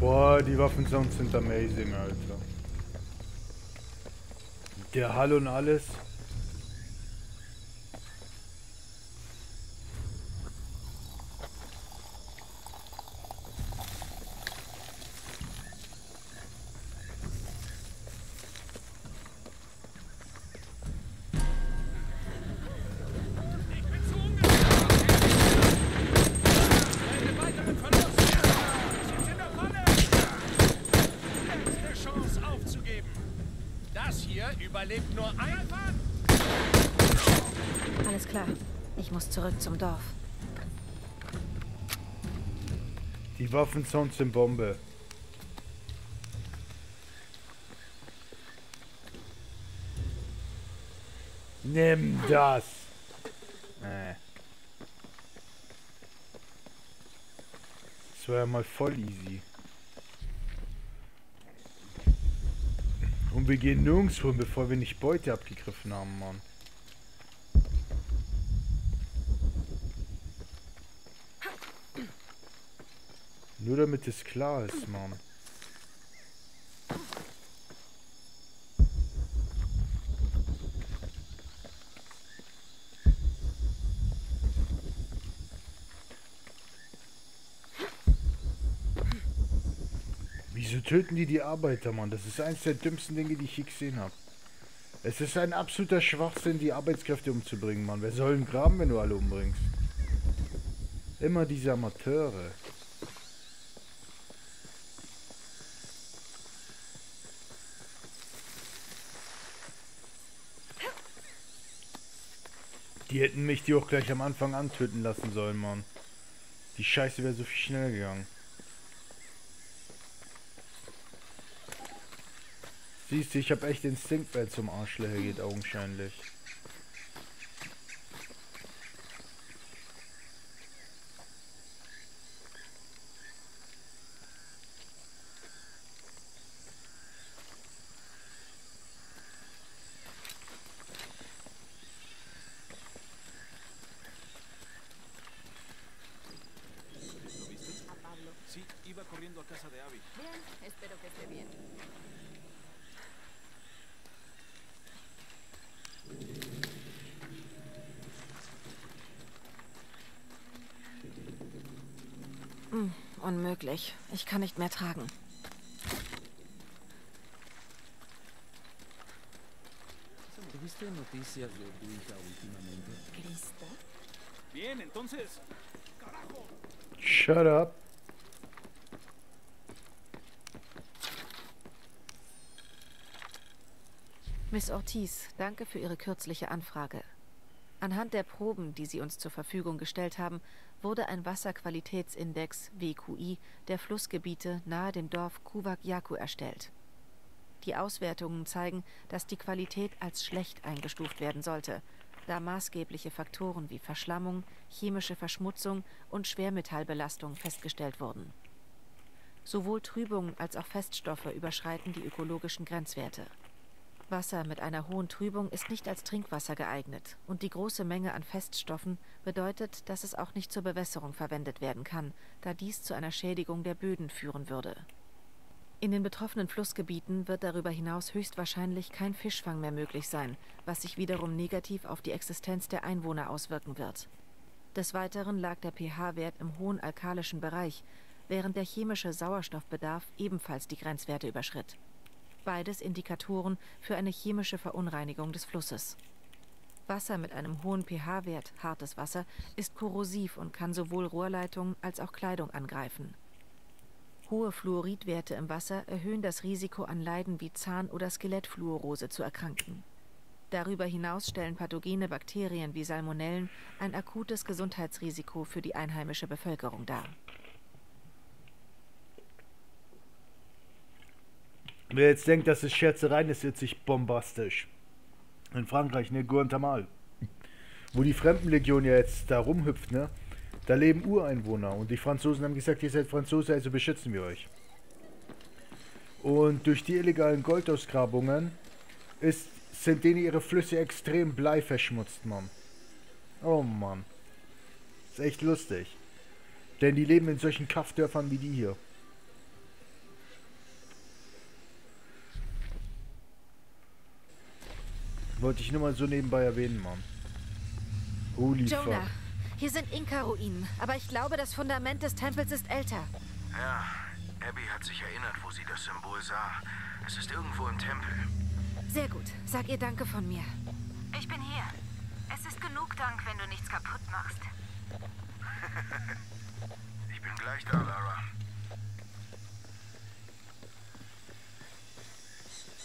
Speaker 1: Boah, die Waffensounds sind amazing, Alter. Der Hall und alles.
Speaker 3: Alles Dorf.
Speaker 1: Die Waffensounds sind Bombe. Nimm das. Äh. Das war ja mal voll easy. Und wir gehen nirgendwo hin, bevor wir nicht Beute abgegriffen haben, Mann. Nur damit es klar ist, Mann. Wieso töten die die Arbeiter, Mann? Das ist eins der dümmsten Dinge, die ich je gesehen habe. Es ist ein absoluter Schwachsinn, die Arbeitskräfte umzubringen, Mann. Wer soll einen graben, wenn du alle umbringst? Immer diese Amateure. Die hätten mich die auch gleich am Anfang antöten lassen sollen, Mann. Die Scheiße wäre so viel schneller gegangen. Siehst du, ich habe echt Instinkt, wer zum Arschlöcher geht, augenscheinlich.
Speaker 12: Sí, iba corriendo a casa de Abby.
Speaker 13: Bien, espero que esté bien.
Speaker 3: Hm, unmöglich. Ich kann nicht mehr tragen.
Speaker 16: ¿Tuviste noticias de tu hija últimamente?
Speaker 13: ¿Krista?
Speaker 4: Bien, entonces.
Speaker 1: Shut up.
Speaker 3: Miss Ortiz, danke für Ihre kürzliche Anfrage. Anhand der Proben, die Sie uns zur Verfügung gestellt haben, wurde ein Wasserqualitätsindex WQI der Flussgebiete nahe dem Dorf Kuvak Yaku erstellt. Die Auswertungen zeigen, dass die Qualität als schlecht eingestuft werden sollte, da maßgebliche Faktoren wie Verschlammung, chemische Verschmutzung und Schwermetallbelastung festgestellt wurden. Sowohl Trübungen als auch Feststoffe überschreiten die ökologischen Grenzwerte. Wasser mit einer hohen Trübung ist nicht als Trinkwasser geeignet und die große Menge an Feststoffen bedeutet, dass es auch nicht zur Bewässerung verwendet werden kann, da dies zu einer Schädigung der Böden führen würde. In den betroffenen Flussgebieten wird darüber hinaus höchstwahrscheinlich kein Fischfang mehr möglich sein, was sich wiederum negativ auf die Existenz der Einwohner auswirken wird. Des Weiteren lag der pH-Wert im hohen alkalischen Bereich, während der chemische Sauerstoffbedarf ebenfalls die Grenzwerte überschritt. Beides Indikatoren für eine chemische Verunreinigung des Flusses. Wasser mit einem hohen pH-Wert, hartes Wasser, ist korrosiv und kann sowohl Rohrleitungen als auch Kleidung angreifen. Hohe Fluoridwerte im Wasser erhöhen das Risiko an Leiden wie Zahn- oder Skelettfluorose zu erkranken. Darüber hinaus stellen pathogene Bakterien wie Salmonellen ein akutes Gesundheitsrisiko für die einheimische Bevölkerung dar.
Speaker 1: Wer jetzt denkt, das ist Scherzereien, ist jetzt sich bombastisch. In Frankreich, ne, Guantanamo. Wo die Fremdenlegion ja jetzt da rumhüpft, ne? Da leben Ureinwohner und die Franzosen haben gesagt, ihr seid Franzose, also beschützen wir euch. Und durch die illegalen Goldausgrabungen ist, sind denen ihre Flüsse extrem bleiverschmutzt, Mann. Oh Mann. Ist echt lustig. Denn die leben in solchen Kaffdörfern wie die hier. Wollte ich nur mal so nebenbei erwähnen, Mann. Holy
Speaker 3: Jonah,
Speaker 1: fuck.
Speaker 3: Hier sind Inka-Ruinen, aber ich glaube, das Fundament des Tempels ist älter.
Speaker 5: Ja, Abby hat sich erinnert, wo sie das Symbol sah. Es ist irgendwo im Tempel.
Speaker 3: Sehr gut. Sag ihr Danke von mir.
Speaker 8: Ich bin hier. Es ist genug Dank, wenn du nichts kaputt machst.
Speaker 5: Ich bin gleich da, Lara.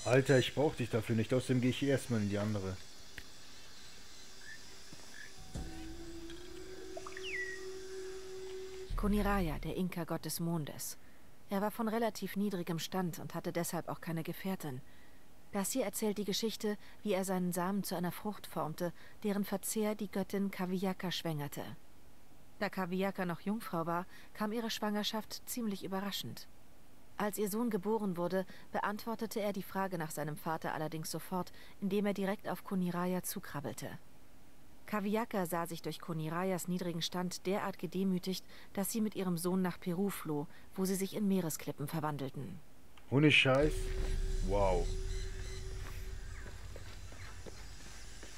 Speaker 1: Alter, ich brauch dich dafür nicht. Außerdem gehe ich erstmal in die andere.
Speaker 3: Kuniraya, der Inka-Gott des Mondes. Er war von relativ niedrigem Stand und hatte deshalb auch keine Gefährtin. Das hier erzählt die Geschichte, wie er seinen Samen zu einer Frucht formte, deren Verzehr die Göttin Kaviyaka schwängerte. Da Kaviyaka noch Jungfrau war, kam ihre Schwangerschaft ziemlich überraschend. Als ihr Sohn geboren wurde, beantwortete er die Frage nach seinem Vater allerdings sofort, indem er direkt auf Kuniraya zukrabbelte. Kaviyaka sah sich durch Konirayas niedrigen Stand derart gedemütigt, dass sie mit ihrem Sohn nach Peru floh, wo sie sich in Meeresklippen verwandelten.
Speaker 1: Ohne Scheiß? Wow.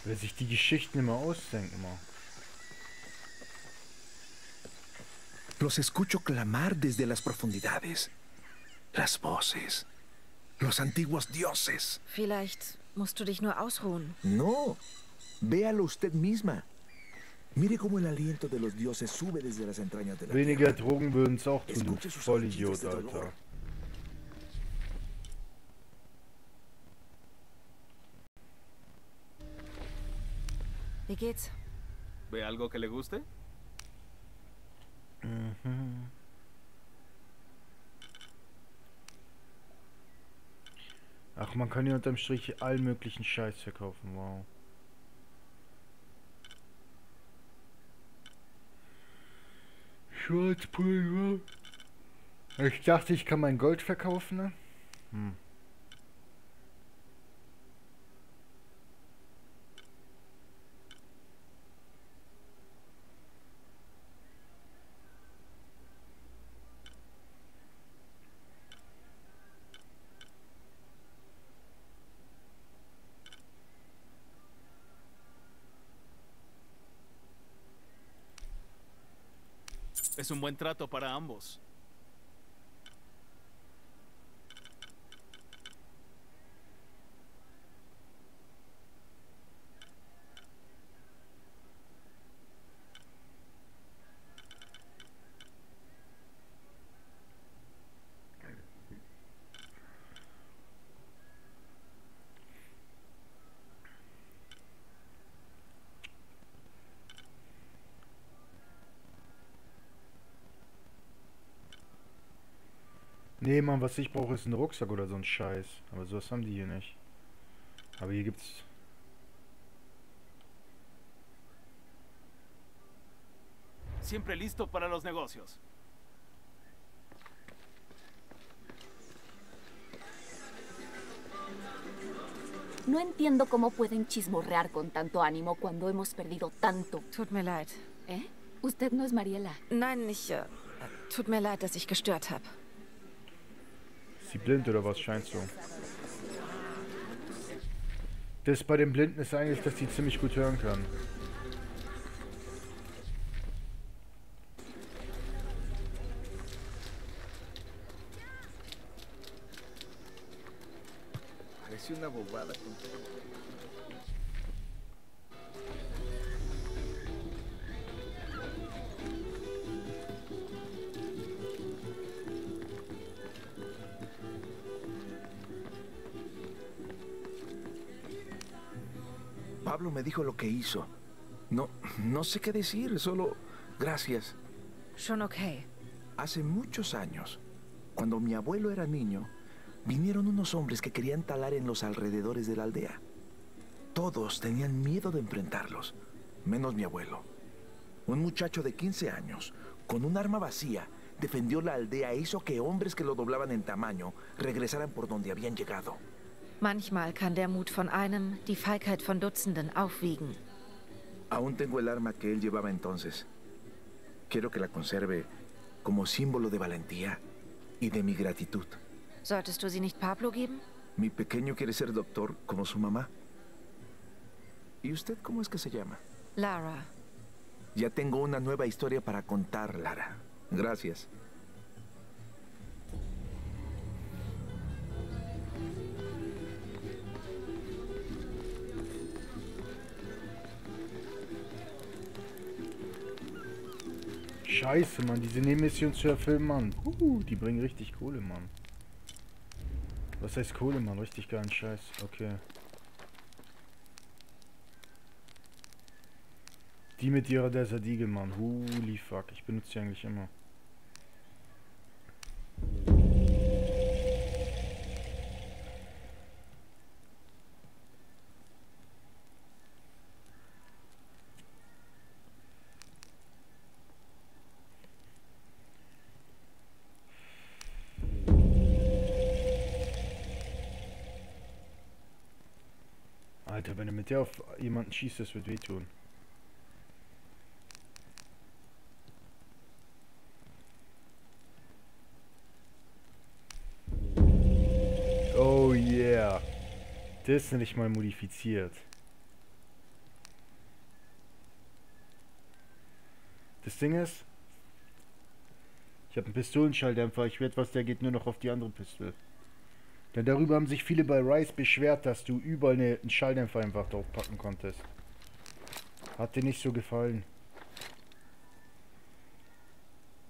Speaker 1: Wer sich die Geschichten immer ausdenkt, immer.
Speaker 5: Los escucho clamar desde las profundidades. Las voces. Los antiguos dioses.
Speaker 3: Vielleicht musst du dich nur ausruhen.
Speaker 5: No. Véalo usted misma. Mire cómo el aliento de los dioses sube desde las entrañas de la
Speaker 1: Weniger
Speaker 5: tierra.
Speaker 1: Drogen würden es auch tun, du Vollidiot. Alter.
Speaker 3: Wie geht's?
Speaker 4: ¿Ve algo que le guste?
Speaker 1: Mhm. Ach, man kann hier unterm Strich allen möglichen Scheiß verkaufen, wow. Schwarzpulver. Ich dachte, ich kann mein Gold verkaufen, ne? Hm.
Speaker 4: Es un buen trato para ambos.
Speaker 1: Nee, Mann, was ich brauche, ist ein Rucksack oder so ein Scheiß. Aber sowas haben die hier nicht. Aber hier gibt's.
Speaker 4: Siempre listo para los negocios.
Speaker 13: No entiendo cómo pueden chismorrear con tanto ánimo cuando hemos perdido tanto.
Speaker 3: Tut mir leid.
Speaker 13: ¿Eh? Usted no es Mariela.
Speaker 3: Nein, ich. Äh, tut mir leid, dass ich gestört habe.
Speaker 1: Sie blind oder was? Scheint so. Das bei den Blinden ist eigentlich, dass die ziemlich gut hören kann.
Speaker 5: Dijo lo que hizo. No, no sé qué decir, solo gracias.
Speaker 3: Schon okay.
Speaker 5: Hace muchos años, cuando mi abuelo era niño, vinieron unos hombres que querían talar en los alrededores de la aldea. Todos tenían miedo de enfrentarlos, menos mi abuelo. Un muchacho de 15 años, con un arma vacía, defendió la aldea e hizo que hombres que lo doblaban en tamaño regresaran por donde habían llegado.
Speaker 3: Manchmal kann der Mut von einem die Feigheit von Dutzenden aufwiegen.
Speaker 5: Aún tengo el arma que él llevaba entonces. Quiero que la conserve como símbolo de valentía y de mi gratitud.
Speaker 3: Solltest du sie nicht Pablo geben?
Speaker 5: Mi pequeño quiere ser doctor como su mamá. ¿Y usted cómo es que se llama?
Speaker 3: Lara.
Speaker 5: Ya tengo una nueva historia para contar, Lara. Gracias.
Speaker 1: Scheiße, Mann, diese Nebenmission zu erfüllen, Mann. Uh, die bringen richtig Kohle, Mann. Was heißt Kohle, Mann? Richtig geilen Scheiß. Okay. Die mit ihrer Desert Eagle, Mann. Holy fuck. Ich benutze die eigentlich immer. Alter, wenn er mit der auf jemanden schießt, das wird wehtun. Oh yeah. Das ist nicht mal modifiziert. Das Ding ist, ich habe einen Pistolenschalldämpfer. Ich werde was, der geht nur noch auf die andere Pistole. Denn darüber haben sich viele bei Rice beschwert, dass du überall eine, einen Schalldämpfer einfach draufpacken konntest. Hat dir nicht so gefallen.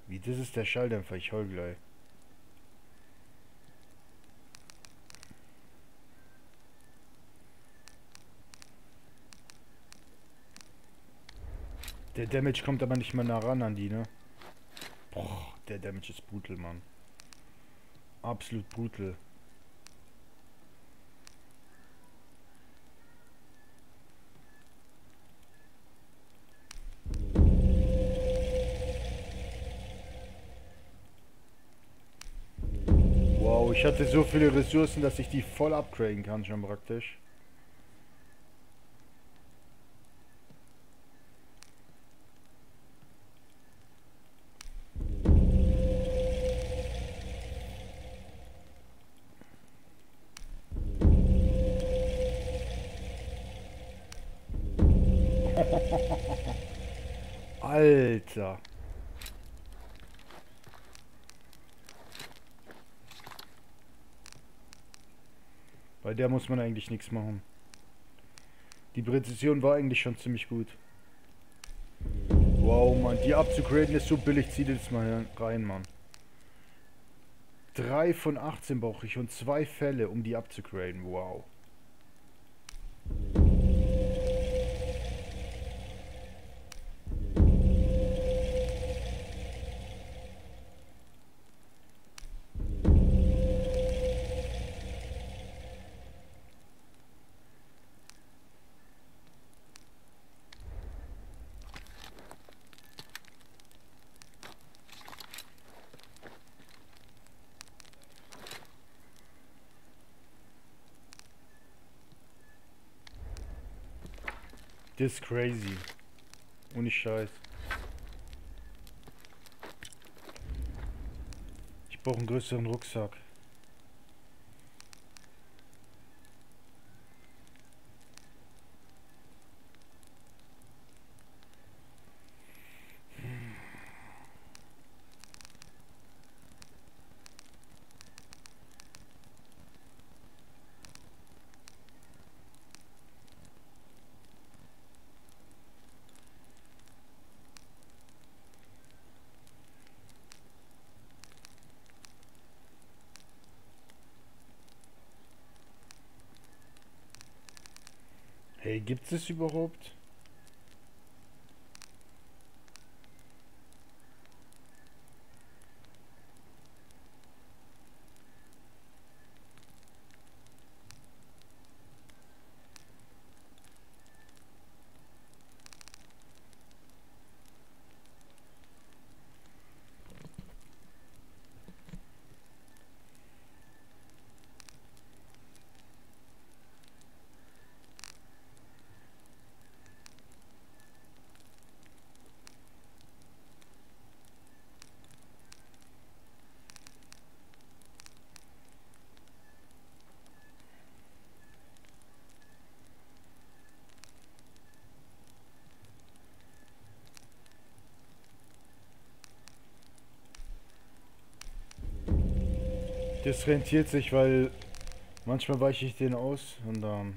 Speaker 1: Wie, das ist der Schalldämpfer, ich heul gleich. Der Damage kommt aber nicht mehr nah ran an die, ne? Boah, der Damage ist brutal, Mann. Absolut brutal. Ich hatte so viele Ressourcen, dass ich die voll upgraden kann schon praktisch. Bei der muss man eigentlich nichts machen. Die Präzision war eigentlich schon ziemlich gut. Wow, Mann. Die abzugraden ist so billig. Zieh das mal rein, Mann. 3 von 18 brauche ich und zwei Fälle, um die abzugraden. Wow. Das ist crazy. Ohne Scheiß. Ich brauche einen größeren Rucksack. Hey, gibt es überhaupt? Das rentiert sich, weil manchmal weiche ich den aus und ähm,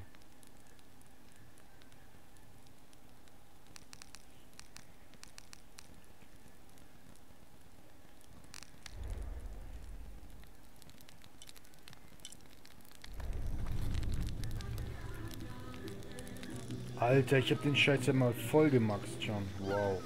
Speaker 1: Alter, ich hab den Scheiß ja mal voll gemaxt schon. Wow.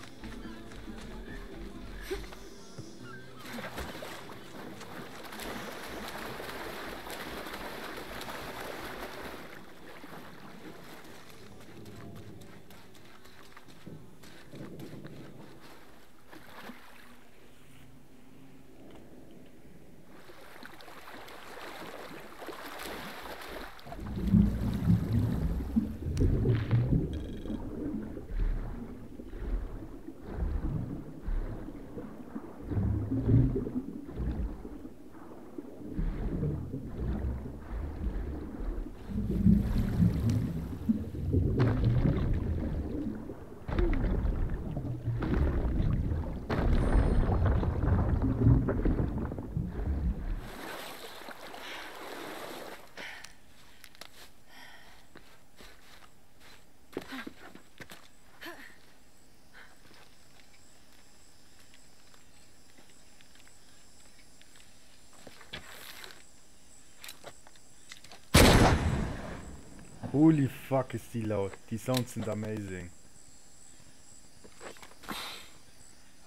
Speaker 1: Fuck ist die laut. Die Sounds sind amazing.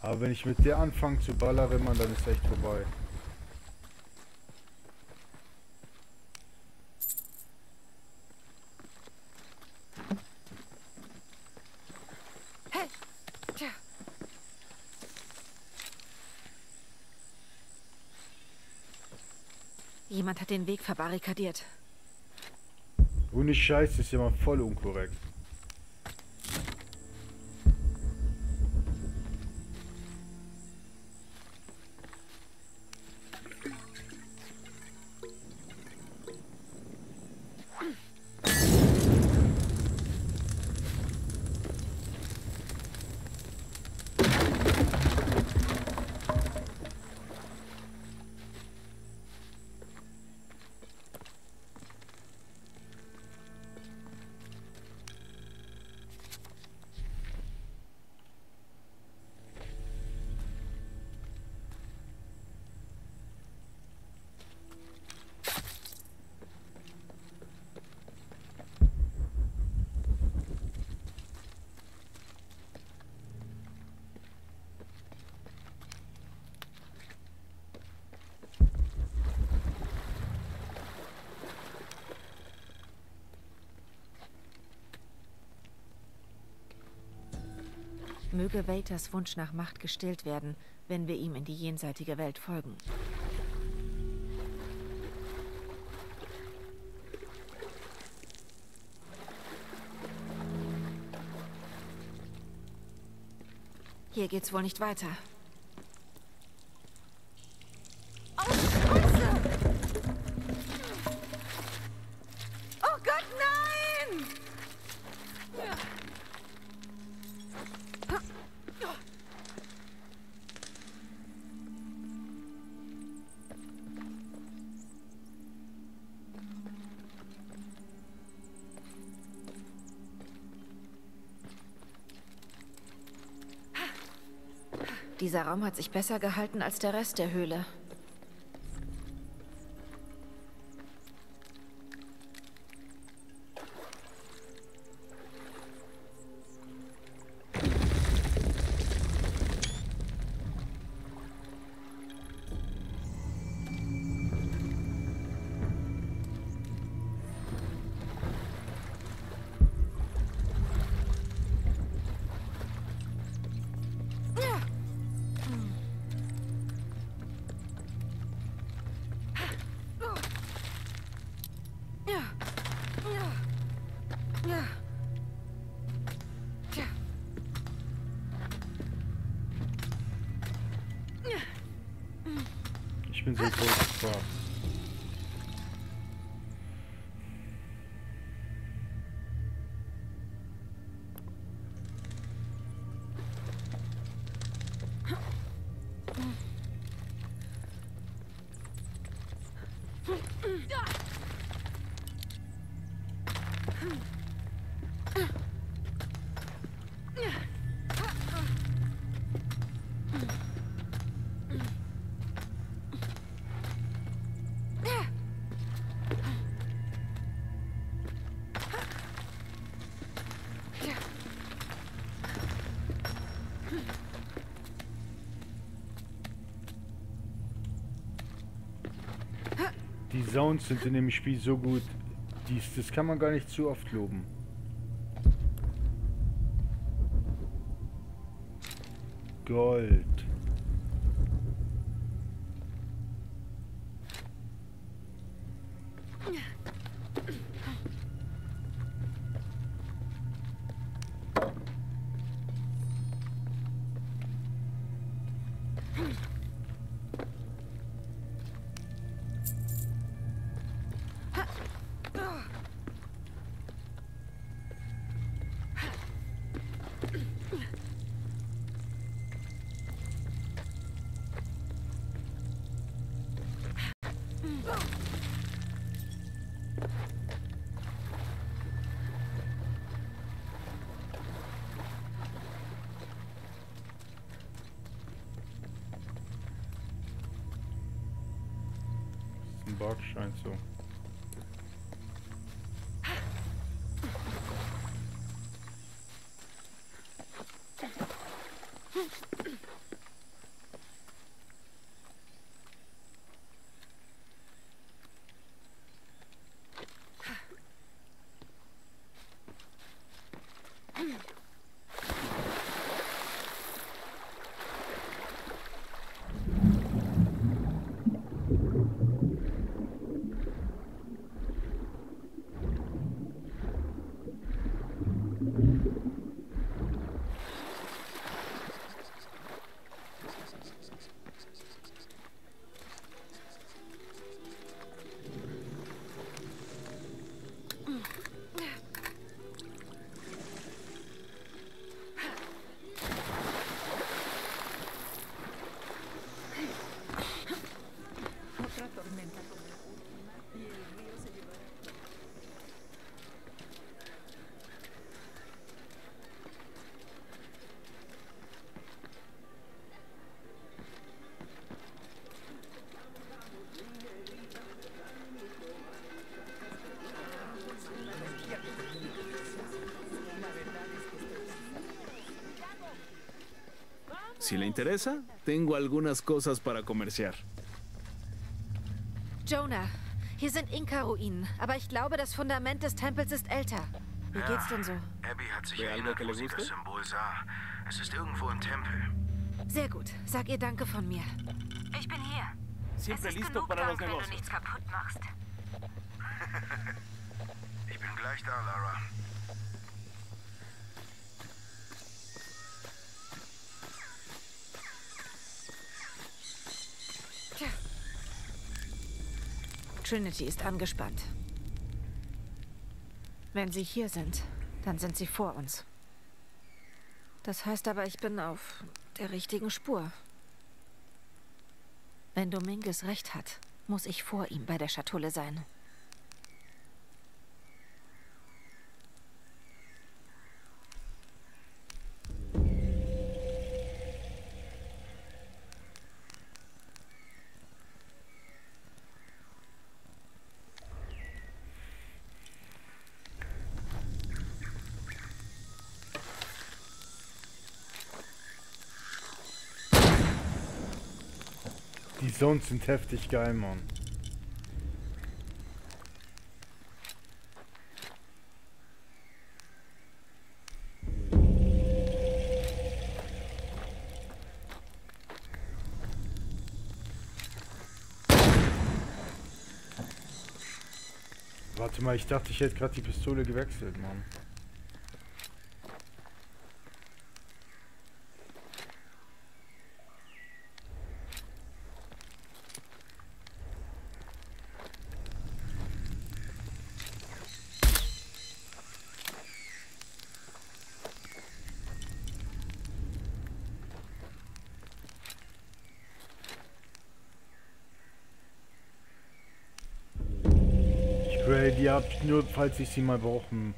Speaker 1: Aber wenn ich mit der anfange zu ballern, Mann, dann ist echt vorbei.
Speaker 3: Jemand hat den Weg verbarrikadiert.
Speaker 1: Ohne Scheiß ist ja mal voll unkorrekt.
Speaker 3: Möge Vaters Wunsch nach Macht gestillt werden, wenn wir ihm in die jenseitige Welt folgen. Hier geht's wohl nicht weiter. Raum hat sich besser gehalten als der Rest der Höhle.
Speaker 1: Ich Sounds sind in dem Spiel so gut. Dies, das kann man gar nicht zu oft loben. Gold. Bug scheint so.
Speaker 12: Si le interesa, tengo algunas cosas para comerciar.
Speaker 3: Jonah, hier sind Inka-Ruinen, aber ich glaube, das Fundament des Tempels ist älter. Wie geht's denn so?
Speaker 17: Abby hat sich erinnert, wo sie das? Symbol sah. Es ist irgendwo im Tempel.
Speaker 3: Sehr gut. Sag ihr Danke von mir.
Speaker 8: Ich bin hier.
Speaker 4: Siempre
Speaker 8: es ist
Speaker 4: listo
Speaker 8: genug
Speaker 4: para los
Speaker 8: wenn du nichts kaputt machst.
Speaker 17: Ich bin gleich da, Lara.
Speaker 3: Trinity ist angespannt. Wenn sie hier sind, dann sind sie vor uns. Das heißt aber, ich bin auf der richtigen Spur. Wenn Dominguez recht hat, muss ich vor ihm bei der Schatulle sein.
Speaker 1: Die Sounds sind heftig geil, Mann. Warte mal, ich dachte, ich hätte gerade die Pistole gewechselt, Mann. Ich will die hab ich nur, falls ich sie mal brauchen.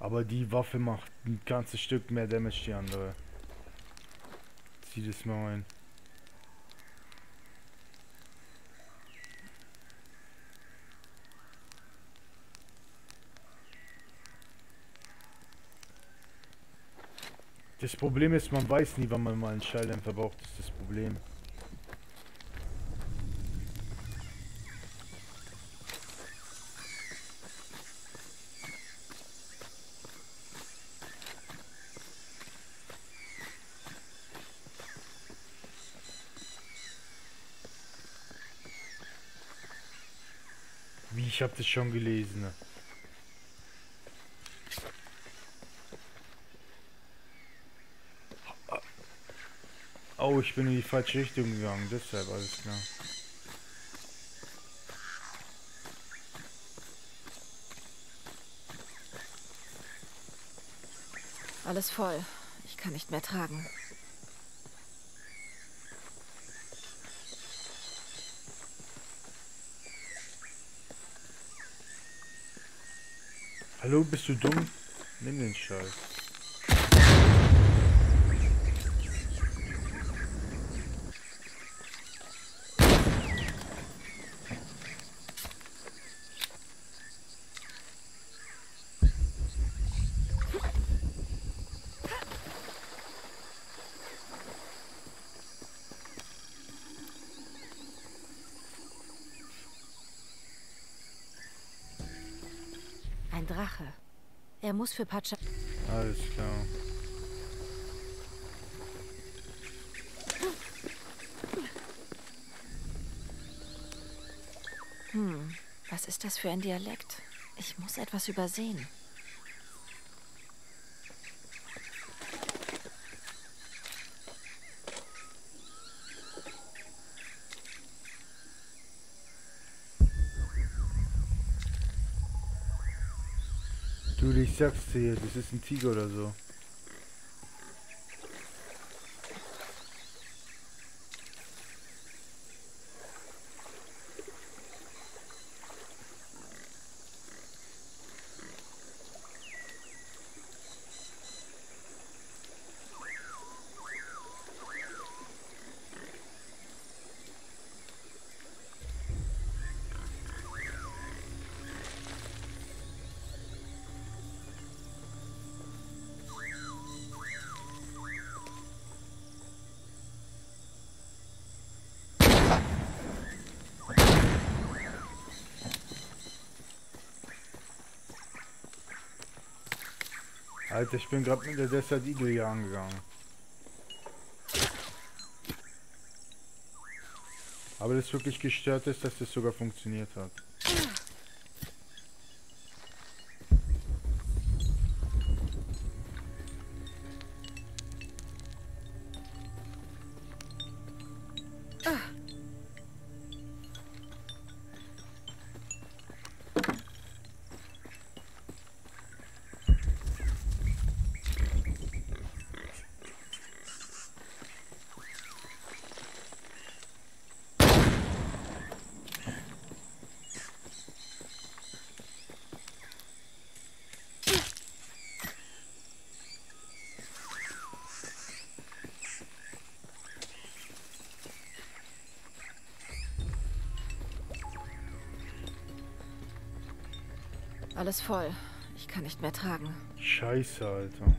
Speaker 1: Aber die Waffe macht ein ganzes Stück mehr Damage die andere. Zieh das mal ein. Das Problem ist, man weiß nie, wann man mal einen Schalldämpfer braucht, das ist das Problem. Ich habe das schon gelesen. Oh, ich bin in die falsche Richtung gegangen, deshalb alles klar.
Speaker 3: Alles voll. Ich kann nicht mehr tragen.
Speaker 1: Hallo, bist du dumm? Nimm den Scheiß.
Speaker 3: Ein Drache. Er muss für Pacha...
Speaker 1: Alles klar.
Speaker 3: Hm, was ist das für ein Dialekt? Ich muss etwas übersehen.
Speaker 1: Du, ich sag's dir, das ist ein Tiger oder so. Alter, ich bin gerade mit der Desert Eagle hier angegangen. Aber das wirklich gestört ist, dass das sogar funktioniert hat.
Speaker 3: Alles voll. Ich kann nicht mehr tragen.
Speaker 1: Scheiße, Alter.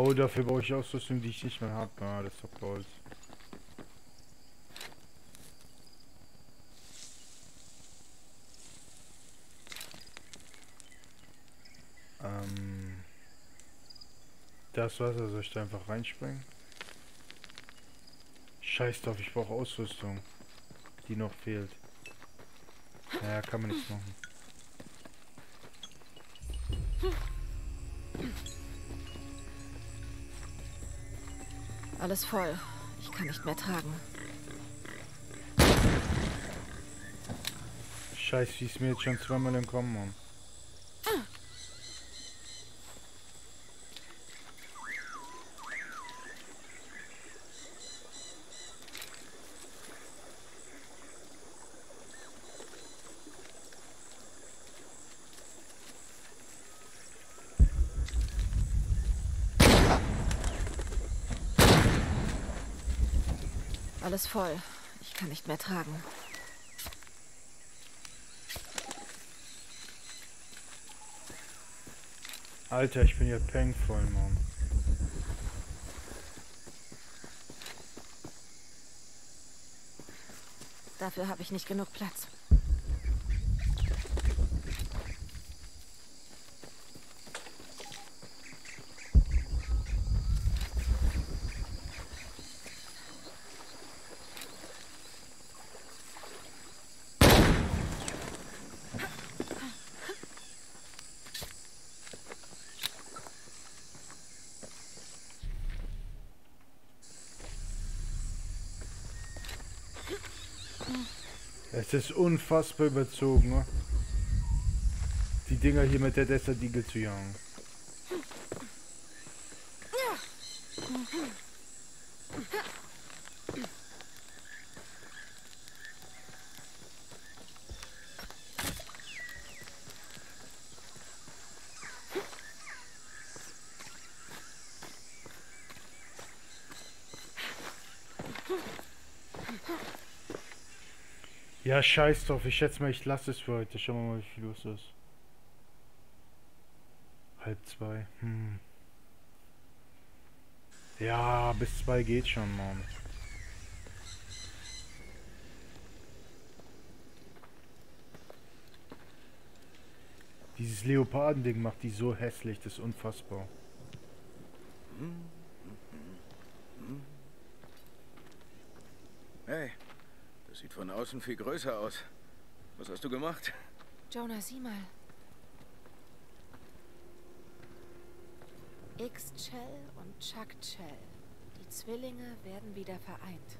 Speaker 1: Oh, dafür brauche ich Ausrüstung, die ich nicht mehr habe. Ah, das ist doch Gold. Ähm, das Wasser soll ich da einfach reinspringen? Scheiß drauf, ich brauche Ausrüstung, die noch fehlt. Naja, kann man nichts machen.
Speaker 3: Alles voll. Ich kann nicht mehr tragen.
Speaker 1: Scheiß, wie ist mir jetzt schon zweimal entkommen, Mann.
Speaker 3: Alles voll. Ich kann nicht mehr tragen.
Speaker 1: Alter, ich bin ja pengvoll, Mann.
Speaker 3: Dafür habe ich nicht genug Platz.
Speaker 1: Es ist unfassbar überzogen, ne? die Dinger hier mit der Desert Eagle zu jagen. Scheiß drauf. Ich schätze mal, ich lasse es für heute. Schauen wir mal, wie viel los ist. Halb zwei. Hm. Ja, bis zwei geht schon, Mann. Dieses Leopardending macht die so hässlich, das ist unfassbar.
Speaker 2: Hey, das sieht von außen viel größer aus. Was hast du gemacht?
Speaker 3: Jonah, sieh mal. X-Chell und Chuck-Chell. Die Zwillinge werden wieder vereint.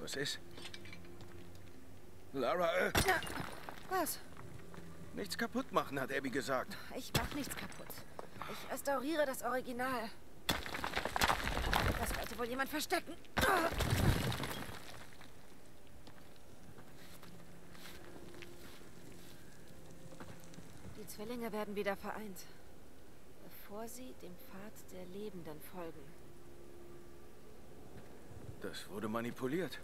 Speaker 2: Was ist? Lara, äh,
Speaker 3: Was?
Speaker 2: Nichts kaputt machen, hat Abby gesagt.
Speaker 3: Ich mach nichts kaputt. Ich restauriere das Original. Das wollte wohl jemand verstecken. Die Zwillinge werden wieder vereint. Bevor sie dem Pfad der Lebenden folgen.
Speaker 2: Das wurde manipuliert.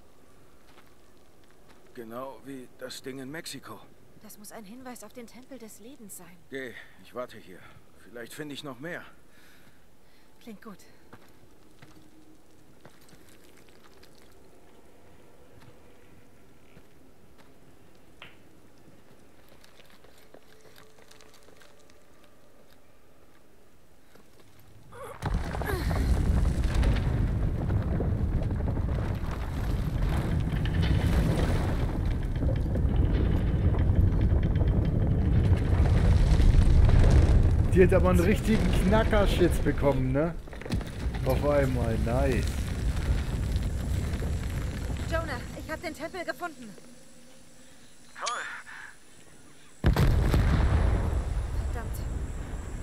Speaker 2: Genau wie das Ding in Mexiko.
Speaker 3: Das muss ein Hinweis auf den Tempel des Lebens sein.
Speaker 2: Geh, ich warte hier. Vielleicht finde ich noch mehr.
Speaker 3: Klingt gut.
Speaker 1: Hat aber einen richtigen Knackerschitz bekommen, ne? Auf einmal, nice.
Speaker 3: Jonah, ich habe den Tempel gefunden. Verdammt.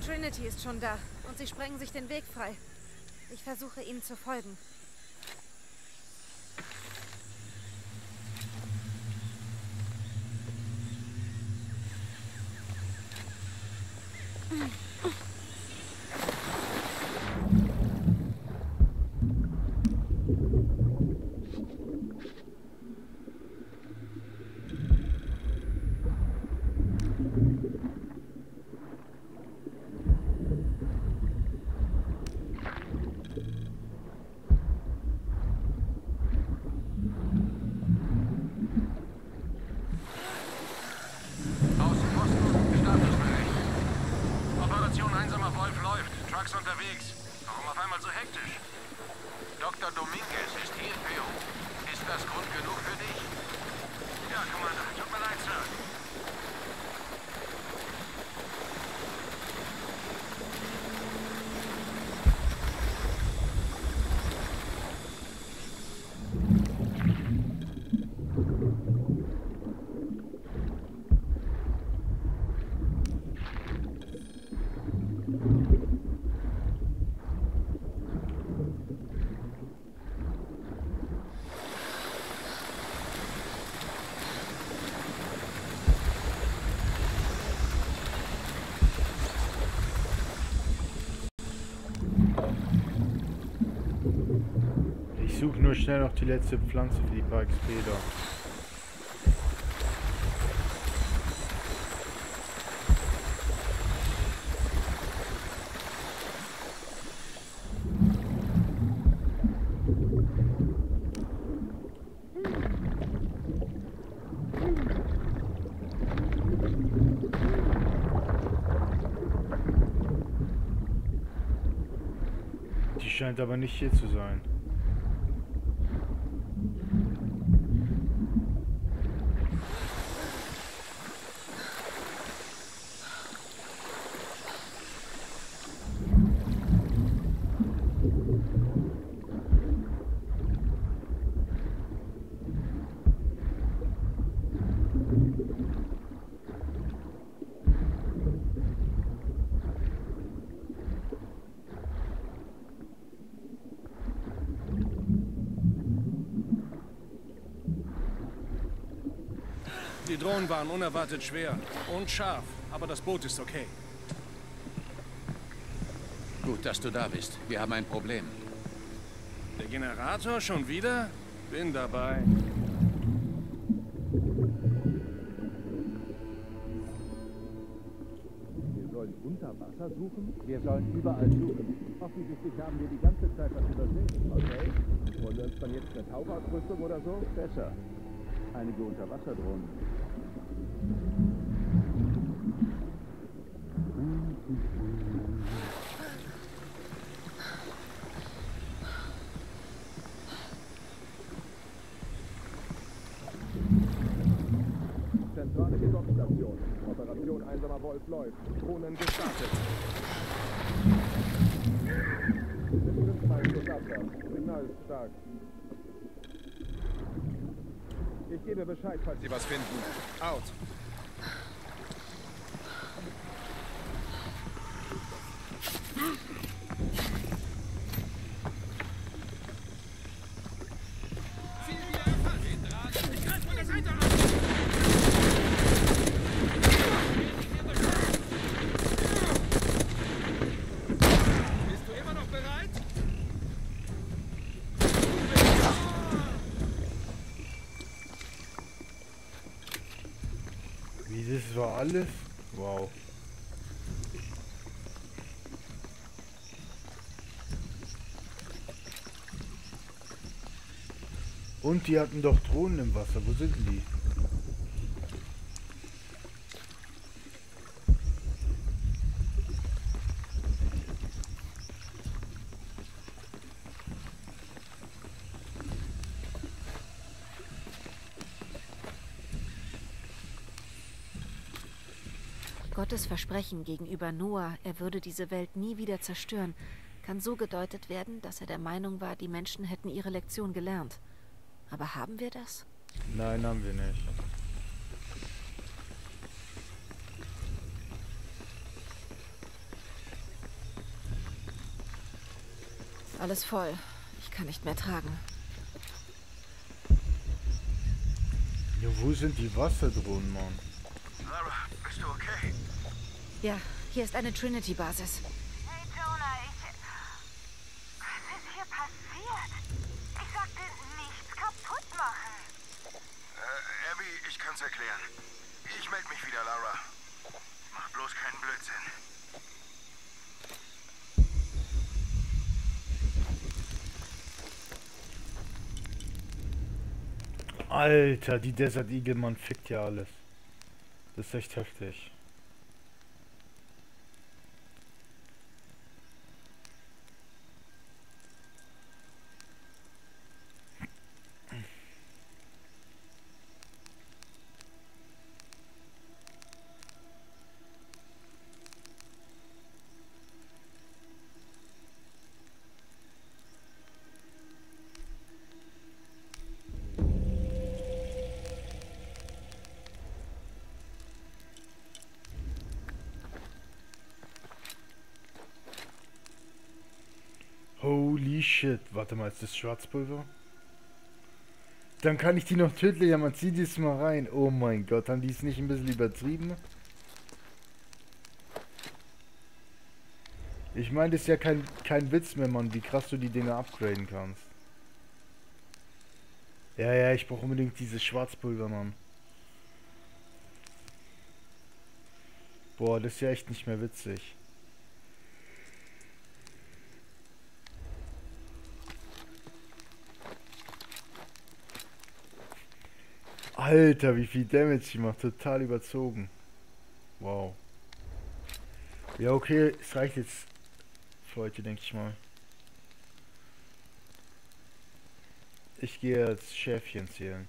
Speaker 3: Trinity ist schon da und sie sprengen sich den Weg frei. Ich versuche ihnen zu folgen.
Speaker 1: Suche nur schnell noch die letzte Pflanze für die paar XP da. Die scheint aber nicht hier zu sein.
Speaker 6: Die Drohnen waren unerwartet schwer und scharf, aber das Boot ist okay.
Speaker 7: Gut, dass du da bist. Wir haben ein Problem.
Speaker 6: Der Generator schon wieder? Bin dabei.
Speaker 18: Wir sollen unter Wasser suchen? Wir sollen überall suchen. Offensichtlich haben wir die ganze Zeit was übersehen. Okay. Wollen wir uns dann jetzt eine Tauchausrüstung oder so? Besser. Einige Unterwasserdrohnen.
Speaker 1: Uhum. Alles? Wow. Und die hatten doch Drohnen im Wasser. Wo sind die?
Speaker 3: Gottes Versprechen gegenüber Noah, er würde diese Welt nie wieder zerstören, kann so gedeutet werden, dass er der Meinung war, die Menschen hätten ihre Lektion gelernt. Aber haben wir das?
Speaker 1: Nein, haben wir nicht.
Speaker 3: Alles voll. Ich kann nicht mehr tragen.
Speaker 1: Ja, wo sind die Wasserdrohnen, Mann?
Speaker 14: Lara, bist du okay?
Speaker 3: Ja, hier ist eine Trinity-Basis.
Speaker 14: Hey, Jonah, ich... Was ist hier passiert? Ich sagte, nichts kaputt machen.
Speaker 2: Äh, Abby, ich kann's erklären. Ich melde mich wieder, Lara. Mach bloß keinen Blödsinn.
Speaker 1: Alter, die Desert Eagle, man fickt ja alles. Das ist echt heftig. Holy shit. Warte mal, ist das Schwarzpulver? Dann kann ich die noch tödlich, ja, man zieht es mal rein. Oh mein Gott, haben die es nicht ein bisschen übertrieben? Ich meine, das ist ja kein, kein Witz mehr, Mann, wie krass du die Dinger upgraden kannst. Ja, ja, ich brauche unbedingt dieses Schwarzpulver, Mann. Boah, das ist ja echt nicht mehr witzig. Alter, wie viel Damage sie macht. Total überzogen. Wow. Ja, okay, es reicht jetzt für heute, denke ich mal. Ich gehe jetzt Schäfchen zählen.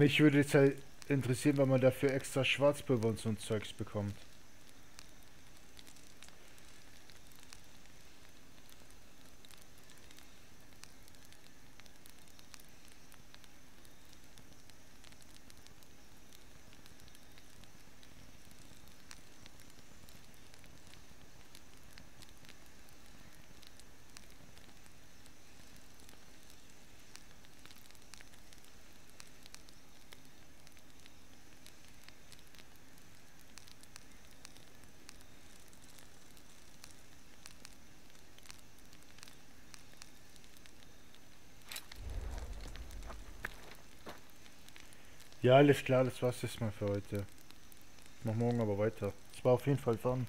Speaker 1: Mich würde jetzt halt interessieren, wenn man dafür extra Schwarzpulver und so ein Zeugs bekommt. Ja, alles klar, das war's jetzt mal für heute. Mach morgen aber weiter. Es war auf jeden Fall fun.